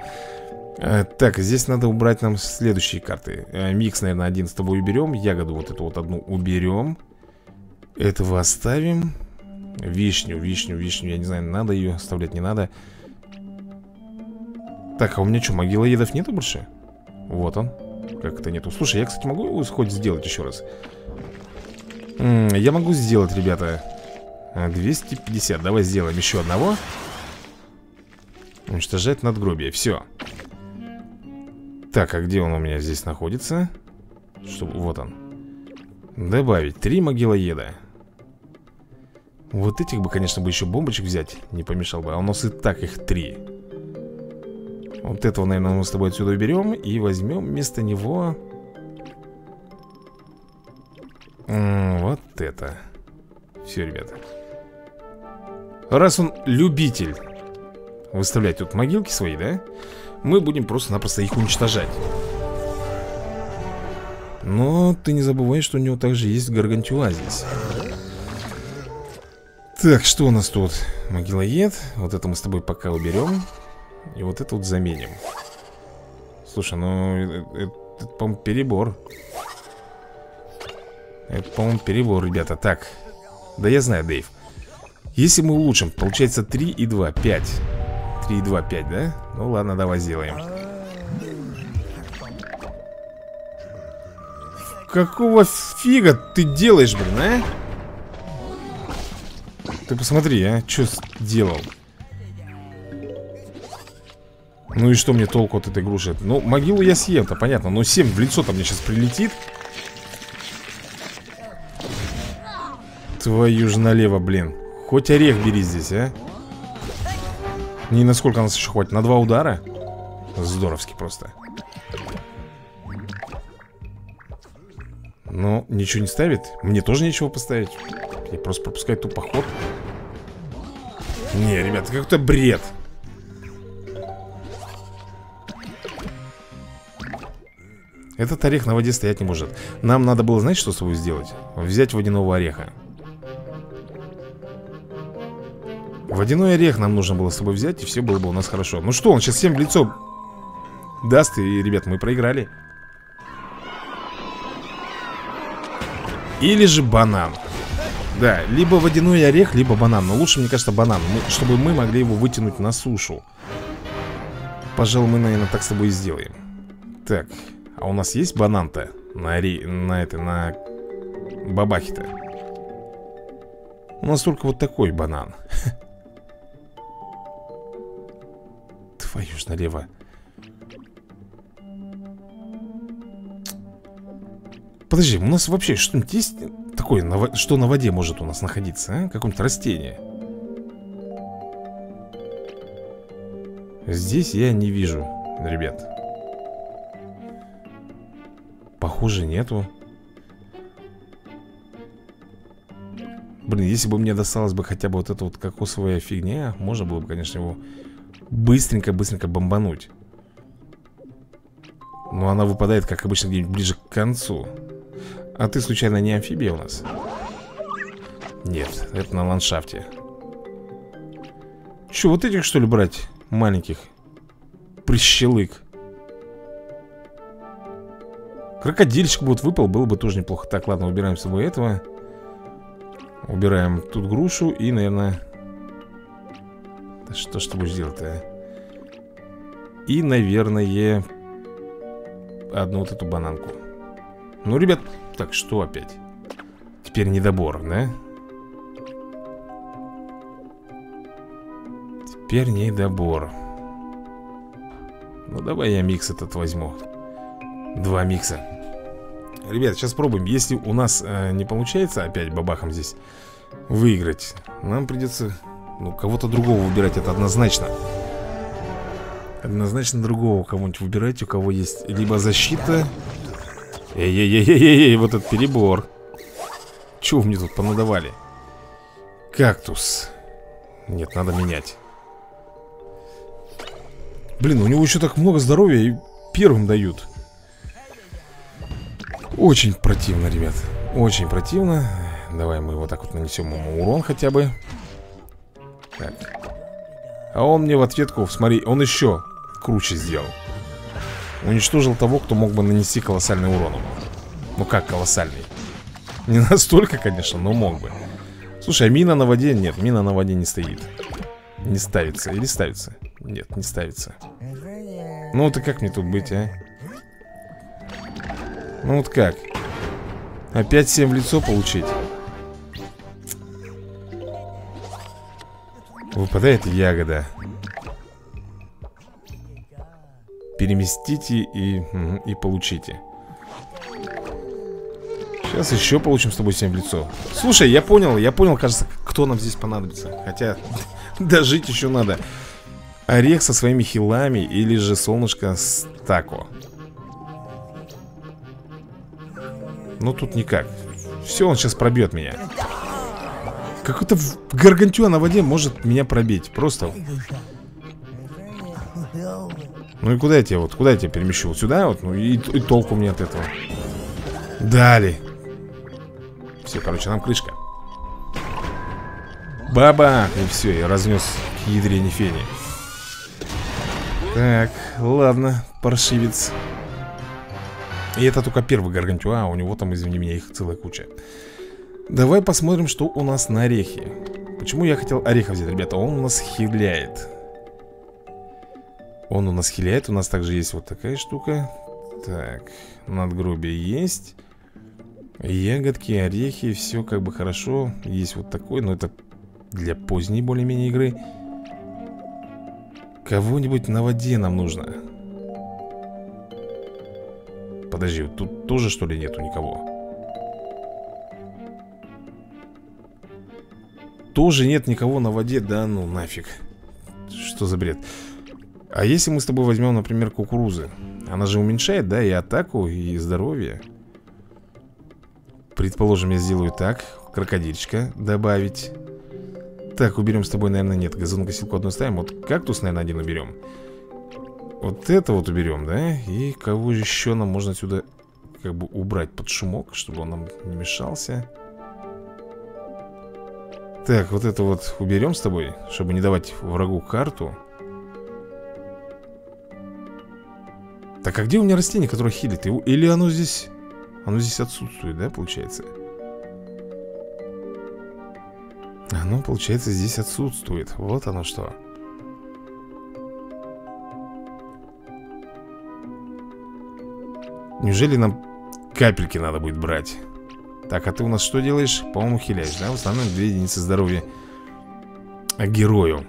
Э, так, здесь надо убрать нам следующие карты э, Микс, наверное, один с тобой уберем Ягоду вот эту вот одну уберем Этого оставим Вишню, вишню, вишню Я не знаю, надо ее оставлять, не надо Так, а у меня что, могилоедов нету больше? Вот он Как это нету? Слушай, я, кстати, могу его хоть сделать еще раз? М -м, я могу сделать, ребята 250, давай сделаем еще одного. Уничтожать надгробие, все так, а где он у меня здесь находится? Что, вот он. Добавить три могилоеда. Вот этих бы, конечно, бы еще бомбочек взять Не помешал бы А у нас и так их три. Вот этого, наверное, мы с тобой отсюда уберем И возьмем вместо него Вот это. Все, ребята. Раз он любитель Выставлять тут могилки свои, да? Мы будем просто-напросто их уничтожать. Но ты не забывай, что у него также есть гаргантюа здесь Так, что у нас тут? Могилоед. Вот это мы с тобой пока уберем. И вот это вот заменим. Слушай, ну Это, это по-моему, перебор Это, по-моему, перебор, ребята. Так, да я знаю, Дэйв. Если мы улучшим, получается 3 и 2, 5 3 и 2, 5, да? Ну ладно, давай сделаем. Какого фига ты делаешь, блин, а? Ты посмотри, а, что сделал Ну и что мне толку от этой груши? Ну, могилу я съем-то, понятно. Но 7 в лицо-то мне сейчас прилетит Твою же налево, блин. Хоть орех бери здесь, а? Не насколько нас еще хватит? На два удара? Здоровски просто. Но ничего не ставит? Мне тоже ничего поставить? Я просто пропускаю тупо ход Не, ребята, какой-то бред. Этот орех на воде стоять не может. Нам надо было, знаете, что с собой сделать? Взять водяного ореха Водяной орех нам нужно было с собой взять И все было бы у нас хорошо. Ну что, он сейчас всем в лицо даст И, ребят, мы проиграли. Или же банан. Да, либо водяной орех, либо банан. Но лучше, мне кажется, банан. Мы, Чтобы мы могли его вытянуть на сушу. Пожалуй, мы, наверное, так с тобой и сделаем. Так, а у нас есть банан-то? На, ори... на это, на бабахе-то? У нас только вот такой банан Твою ж налево. Подожди, у нас вообще что-нибудь есть такое, что на воде может у нас находиться, а? Какое-нибудь растение? Здесь я не вижу, ребят. Похоже, нету. Блин, если бы мне досталось бы хотя бы вот эта вот кокосовая фигня Можно было бы, конечно, его быстренько-быстренько бомбануть. Но она выпадает, как обычно, где-нибудь ближе к концу. А ты случайно не амфибия у нас? Нет, это на ландшафте. Че, вот этих что ли брать? Маленьких Прищелык? Крокодильчик вот выпал, было бы тоже неплохо. Так, ладно, убираем с собой этого. Убираем тут грушу и, наверное Что ж ты будешь делать-то, а? И, наверное Одну вот эту бананку Ну, ребят, так, что опять? Теперь недобор, да? Теперь недобор Ну, давай я микс этот возьму Два микса Ребят, сейчас пробуем Если у нас э, не получается опять бабахом здесь выиграть Нам придется ну, кого-то другого выбирать Это однозначно. Однозначно другого кого-нибудь выбирать У кого есть либо защита. Эй-эй-эй-эй-эй, вот этот перебор. Чего мне тут понадавали? Кактус. Нет, надо менять. Блин, у него еще так много здоровья и первым дают. Очень противно, ребят. Очень противно. Давай мы вот так вот нанесем ему урон хотя бы Так А он мне в ответку, смотри, он еще круче сделал Уничтожил того, кто мог бы нанести колоссальный урон Ну как колоссальный? Не настолько, конечно, но мог бы Слушай, а мина на воде? Нет, мина на воде не стоит Не ставится, или ставится? Нет, не ставится Ну вот и как мне тут быть, а? Ну вот как? Опять 7 в лицо получить? Выпадает ягода Переместите и, и получите. Сейчас еще получим с тобой 7 в лицо. Слушай, я понял, я понял, кажется, кто нам здесь понадобится. Хотя, дожить еще надо. Орех со своими хилами или же солнышко с тако? Ну тут никак. Все, он сейчас пробьет меня Какой-то гаргантюа на воде может меня пробить Просто ну и куда я тебя вот, куда я тебя перемещу? Вот сюда вот, ну и, и толку мне от этого Дали Все, короче, нам крышка Баба! И все, я разнес к ядрене фени. Так, ладно, паршивец. И это только первый гаргантюа, а у него там, извини меня, их целая куча. Давай посмотрим, что у нас на орехе. Почему я хотел ореха взять, ребята? Он у нас хиляет. Он у нас хиляет. У нас также есть вот такая штука. Так, надгробие есть. Ягодки, орехи, все как бы хорошо. Есть вот такой, но это для поздней более-менее игры. Кого-нибудь на воде нам нужно. Подожди, тут тоже что ли нету никого? Тоже нет никого на воде, да ну нафиг. Что за бред? А если мы с тобой возьмем, например, кукурузы? Она же уменьшает, да, и атаку, и здоровье. Предположим, я сделаю так Крокодильчика добавить Так, уберем с тобой, наверное, нет Газонокосилку одну ставим Вот кактус, наверное, один уберем Вот это вот уберем, да? И кого еще нам можно сюда Как бы убрать под шумок Чтобы он нам не мешался Так, вот это вот уберем с тобой Чтобы не давать врагу карту Так, а где у меня растение, которое хилит? Или оно здесь... Оно здесь отсутствует, да, получается? Оно, получается, здесь отсутствует Вот оно что Неужели нам капельки надо будет брать? Так, а ты у нас что делаешь? По-моему, хиляешь, да? В основном две единицы здоровья герою.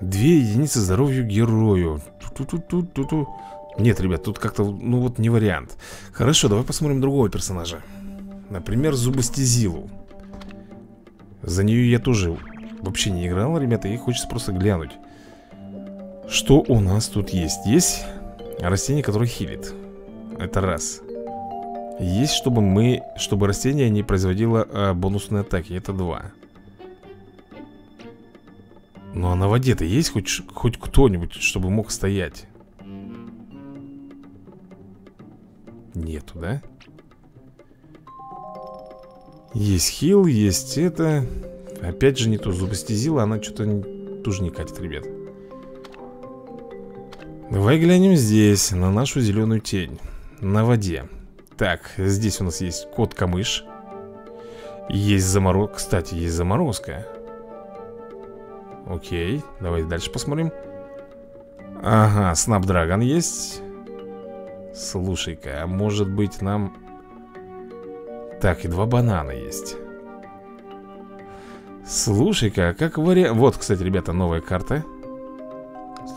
Две единицы здоровью герою. Ту-ту-ту-ту-ту. Нет, ребят, тут как-то, ну вот не вариант. Хорошо, давай посмотрим другого персонажа. Например, Зубастизилу. За нее я тоже вообще не играл, ребята И хочется просто глянуть. Что у нас тут есть? Есть растение, которое хилит Это раз. Есть, чтобы мы, чтобы растение не производило а, бонусные атаки Это два. Ну а на воде-то есть хоть, хоть кто-нибудь, чтобы мог стоять? Нету, да? Есть хил, есть это. Опять же не то зубостезила Она что-то тоже не катит, ребят. Давай глянем здесь На нашу зеленую тень На воде. Так, здесь у нас есть кот-камыш Есть заморозка Кстати, есть заморозка. Окей, давай дальше посмотрим. Ага, Снапдрагон есть. Слушай-ка, а может быть нам... Так, и два банана есть. Слушай-ка, а как вариант... Вот, кстати, ребята, новая карта.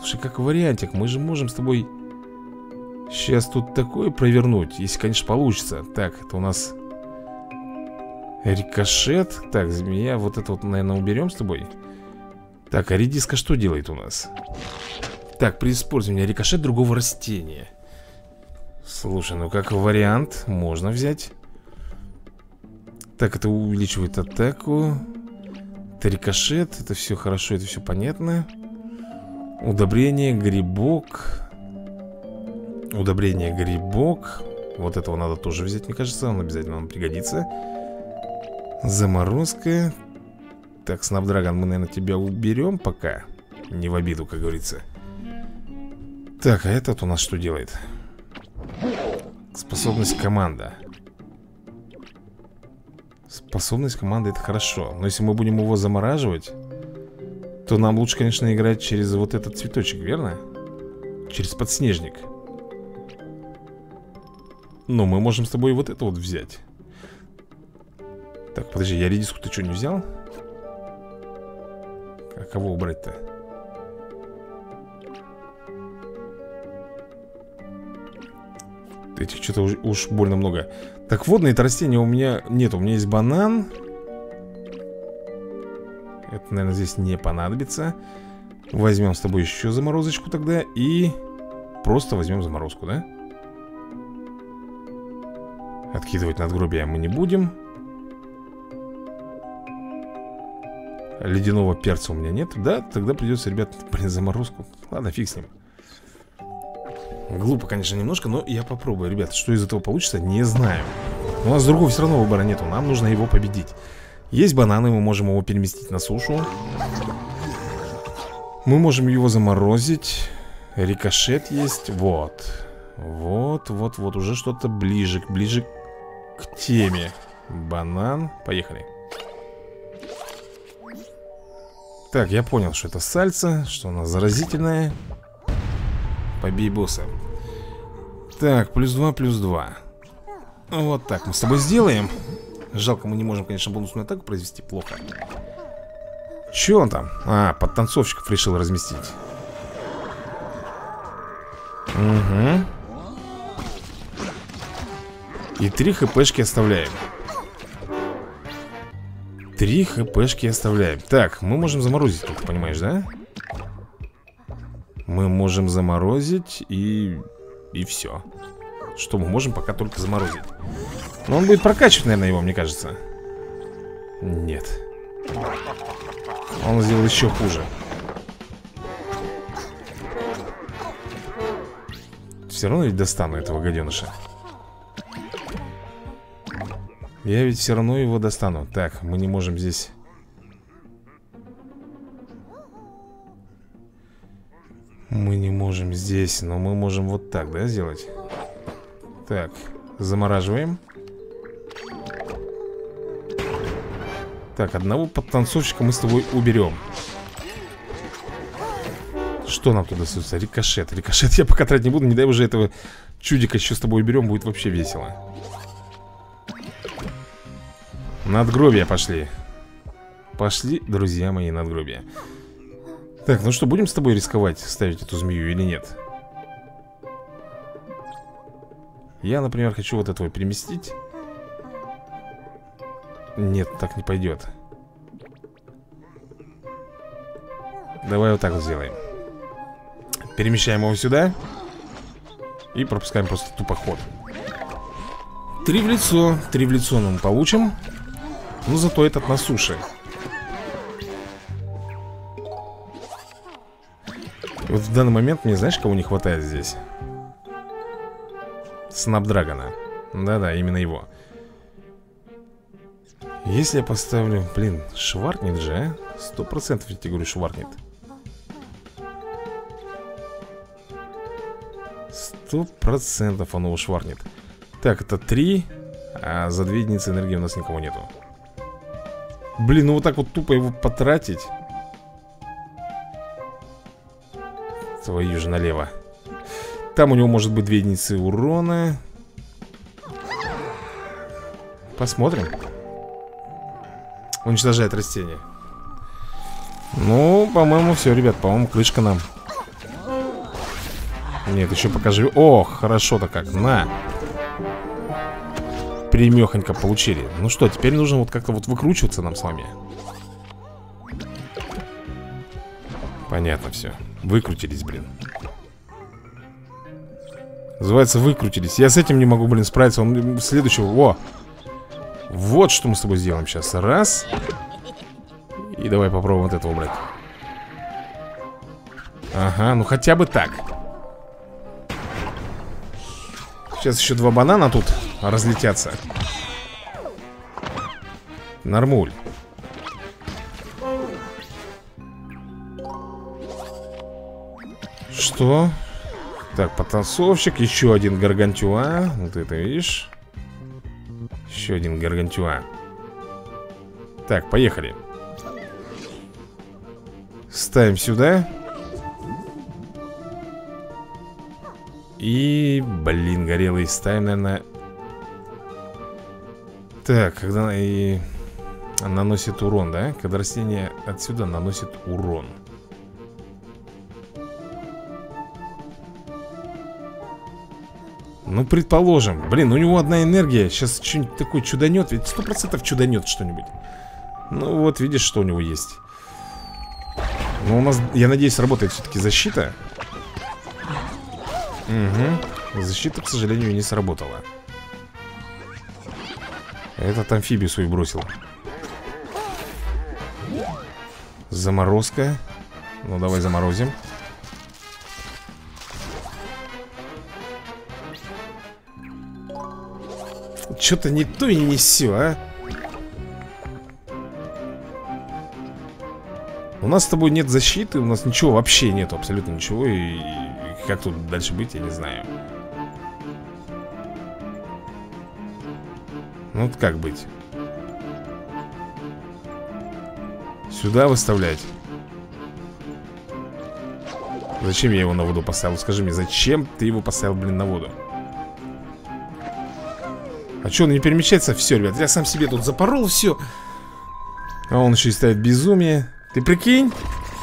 Слушай, как вариантик, мы же можем с тобой Сейчас тут такое провернуть Если, конечно, получится. Так, это у нас Рикошет. Так, змея, вот это вот, наверное, уберем с тобой. Так, а редиска что делает у нас? Так, при использовании рикошет другого растения. Слушай, ну как вариант Можно взять. Так, это увеличивает атаку. Это рикошет Это все хорошо, это все понятно. Удобрение, грибок Удобрение, грибок. Вот этого надо тоже взять, мне кажется Он обязательно нам пригодится. Заморозка. Так, Снапдрагон, мы, наверное, тебя уберем пока. Не в обиду, как говорится. Так, а этот у нас что делает? Способность команда. Способность команды это хорошо. Но если мы будем его замораживать То нам лучше, конечно, играть через вот этот цветочек, верно? Через подснежник Но мы можем с тобой вот это вот взять Так, подожди, я редиску ты что, не взял? А кого убрать-то? Этих что-то уж, уж больно много Так, водные это растения у меня нет У меня есть банан Это, наверное, здесь не понадобится Возьмем с тобой еще заморозочку тогда И просто возьмем заморозку, да? Откидывать надгробия мы не будем. Ледяного перца у меня нет. Да, тогда придется, ребят, блин, заморозку. Ладно, фиг с ним. Глупо, конечно, немножко, но я попробую. Ребята, что из этого получится, не знаю. У нас другого все равно выбора нету. Нам нужно его победить. Есть бананы, мы можем его переместить на сушу. Мы можем его заморозить. Рикошет есть. Вот. Вот, вот, вот. Уже что-то ближе, ближе к теме. Банан, поехали. Так, я понял, что это сальца Что она заразительная. Побей босса. Так, плюс два, плюс два. Вот так мы с тобой сделаем. Жалко, мы не можем, конечно, бонусную атаку произвести Плохо. Че он там? А, под танцовщиков решил разместить. Угу И три хпшки оставляем. Три хпшки оставляем. Так, мы можем заморозить, ты понимаешь, да? Мы можем заморозить и... И все Что мы можем пока только заморозить. Но он будет прокачивать, наверное, его, мне кажется. Нет. Он сделал еще хуже. Все равно ведь достану этого гаденыша Я ведь все равно его достану. Так, мы не можем здесь. Мы не можем здесь, но мы можем вот так, да, сделать? Так, замораживаем. Так, одного подтанцовщика мы с тобой уберем Что нам туда остается? Рикошет Рикошет. Я пока тратить не буду, не дай уже этого чудика еще с тобой уберем Будет вообще весело Надгробия пошли. Пошли, друзья мои, надгробия. Так, ну что, будем с тобой рисковать ставить эту змею или нет? Я, например, хочу вот этого переместить. Нет, так не пойдет. Давай вот так сделаем. Перемещаем его сюда И пропускаем просто тупо ход. Три в лицо Три в лицо мы получим Но зато этот на суше. Вот в данный момент мне знаешь, кого не хватает здесь? Снапдрагона. Да-да, именно его. Если я поставлю... Блин, шваркнет же, а? Сто процентов я тебе говорю, шваркнет. Сто процентов он его шварнет Так, это три А за две единицы энергии у нас никого нету Блин, ну вот так вот тупо его потратить. Твою же налево. Там у него может быть две единицы урона. Посмотрим. Уничтожает растение. Ну, по-моему, все, ребят По-моему, крышка нам. Нет, еще покажи О, хорошо-то как, на Примехонько получили. Ну что, теперь нужно вот как-то вот выкручиваться нам с вами. Понятно все Выкрутились, блин. Называется выкрутились Я с этим не могу, блин, справиться. Он следующего, о! Вот что мы с тобой сделаем сейчас Раз. И давай попробуем вот это убрать Ага, ну хотя бы так. Сейчас еще два банана тут разлетятся. Нормуль. Что? Так, потанцовщик Еще один гаргантюа. Вот это видишь. Еще один гаргантюа. Так, поехали. Ставим сюда. И, блин, горелый ставим, наверное Так, когда и наносит урон, да? Когда растение отсюда наносит урон. Ну, предположим Блин, у него одна энергия Сейчас что-нибудь такое чуданет Ведь сто процентов чуданет что-нибудь. Ну, вот видишь, что у него есть. Ну, у нас, я надеюсь, работает все-таки защита. Угу Защита, к сожалению, не сработала Этот амфибию свою бросил. Заморозка. Ну, давай заморозим. Что-то не то и не все, а. У нас с тобой нет защиты, у нас ничего вообще нет, абсолютно ничего И, и как тут дальше быть, я не знаю Ну вот как быть? Сюда выставлять Зачем я его на воду поставил? Скажи мне, зачем ты его поставил, блин, на воду? А что, он не перемещается? Все, ребят, я сам себе тут запорол все А он еще и ставит безумие Ты прикинь,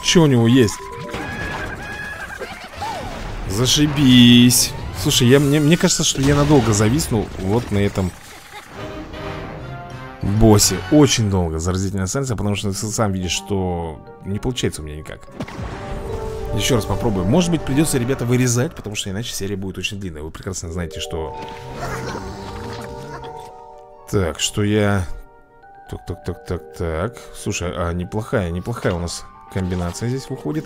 что у него есть? Зашибись Слушай, я, мне, мне кажется, что я надолго зависнул Вот на этом Боссе Очень долго заразительная станция Потому что ты сам видишь, что не получается у меня никак. Еще раз попробуем Может быть придется, ребята, вырезать Потому что иначе серия будет очень длинная. Вы прекрасно знаете, что Так, что я Так, так, так, так, так. Слушай, а неплохая, неплохая у нас комбинация здесь выходит.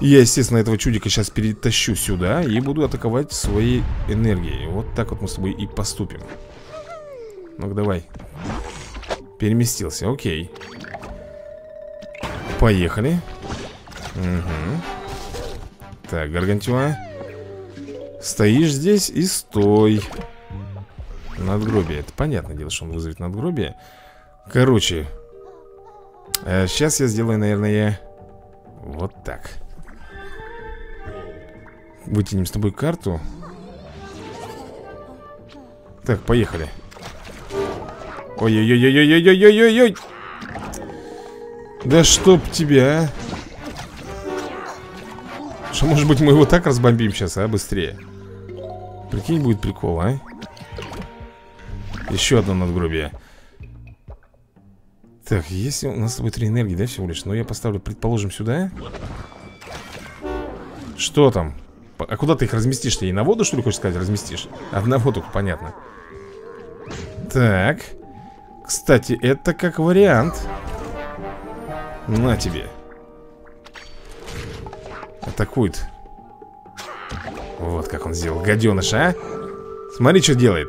Я, естественно, этого чудика сейчас перетащу сюда И буду атаковать своей энергией. Вот так вот мы с тобой и поступим Ну-ка, давай. Переместился, окей. Поехали. Угу. Так, Гаргантюа. Стоишь здесь и стой. Надгробие. Это понятное дело, что он вызовет надгробие. Короче э, Сейчас я сделаю, наверное Вот так. Вытянем с тобой карту. Так, поехали Ой-ой-ой-ой-ой-ой-ой-ой-ой Да чтоб тебя, а что, может быть, мы его так разбомбим сейчас, а? Быстрее. Прикинь, будет прикол, а? Еще одно надгробие. Так, если у нас с тобой три энергии, да, всего лишь? Но я поставлю, предположим, сюда. Что там? А куда ты их разместишь? Ты и на воду, что ли, хочешь сказать, разместишь? Одного только, понятно. Так. Кстати, это как вариант. На тебе. Атакует. Вот как он сделал, гаденыш, а? Смотри, что делает.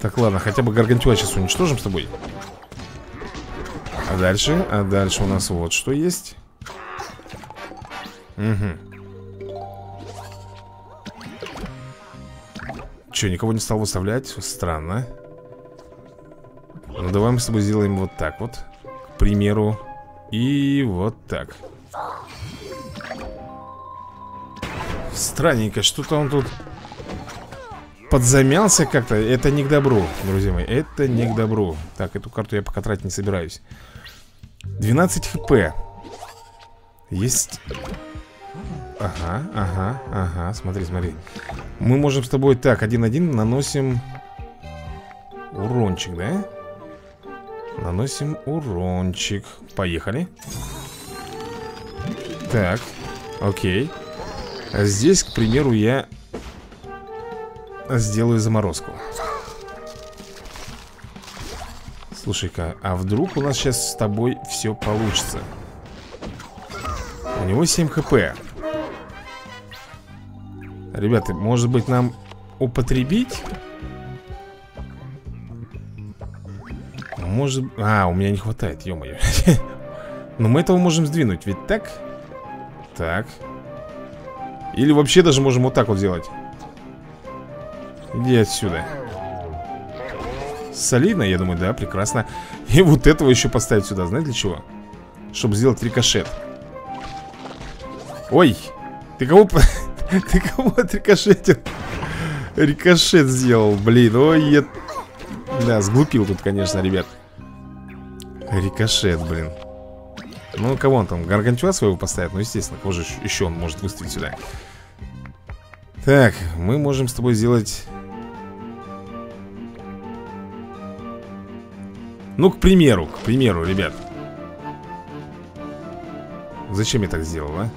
Так, ладно, хотя бы Гаргантюа сейчас уничтожим с тобой. А дальше? А дальше у нас вот что есть. Угу Че, никого не стал выставлять? Странно. Ну давай мы с тобой сделаем вот так вот К примеру и вот так. Странненько, что-то он тут Подзамялся как-то. Это не к добру, друзья мои Это не к добру. Так, эту карту я пока тратить не собираюсь. 12 хп. Есть Ага, ага, ага Смотри, смотри. Мы можем с тобой так, один-один наносим Урончик, да? Наносим урончик. Поехали. Так, окей. Здесь, к примеру, я Сделаю заморозку. Слушай-ка, а вдруг у нас сейчас с тобой все получится? У него 7 хп Ребята, может быть нам употребить? Может... А, у меня не хватает, ё-моё. Но мы этого можем сдвинуть, ведь так? Так. Или вообще даже можем вот так вот сделать. Иди отсюда. Солидно, я думаю, да, прекрасно. И вот этого еще поставить сюда, знаете для чего? Чтобы сделать рикошет. Ой, ты кого... Ты кого отрикошетил? Рикошет сделал, блин, ой, я... Да, сглупил тут, конечно, ребят Рикошет, блин Ну, кого он там, Гаргантюа своего поставит? Ну, естественно, кого же еще он может выставить сюда Так, мы можем с тобой сделать Ну, к примеру, к примеру, ребят Зачем я так сделал, а?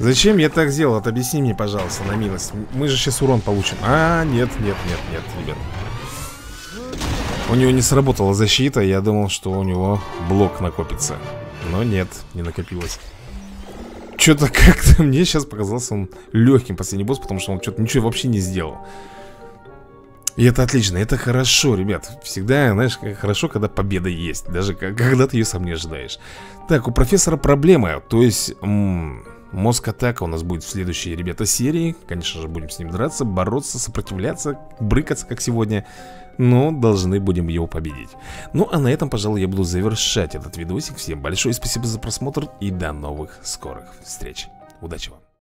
Зачем я так сделал? Вот объясни мне, пожалуйста, на милость. Мы же сейчас урон получим. А, нет, нет, нет, нет, ребят. У него не сработала защита Я думал, что у него блок накопится. Но нет, не накопилось. Что-то как-то мне сейчас показался он легким последний босс, потому что он что-то ничего вообще не сделал. И это отлично, это хорошо, ребят. Всегда, знаешь, хорошо, когда победа есть Даже когда ты ее сам не ожидаешь. Так, у профессора проблема То есть, мозг атака у нас будет в следующей, ребята, серии. Конечно же, будем с ним драться, бороться, сопротивляться Брыкаться, как сегодня. Но должны будем его победить. Ну, а на этом, пожалуй, я буду завершать этот видосик. Всем большое спасибо за просмотр И до новых скорых встреч. Удачи вам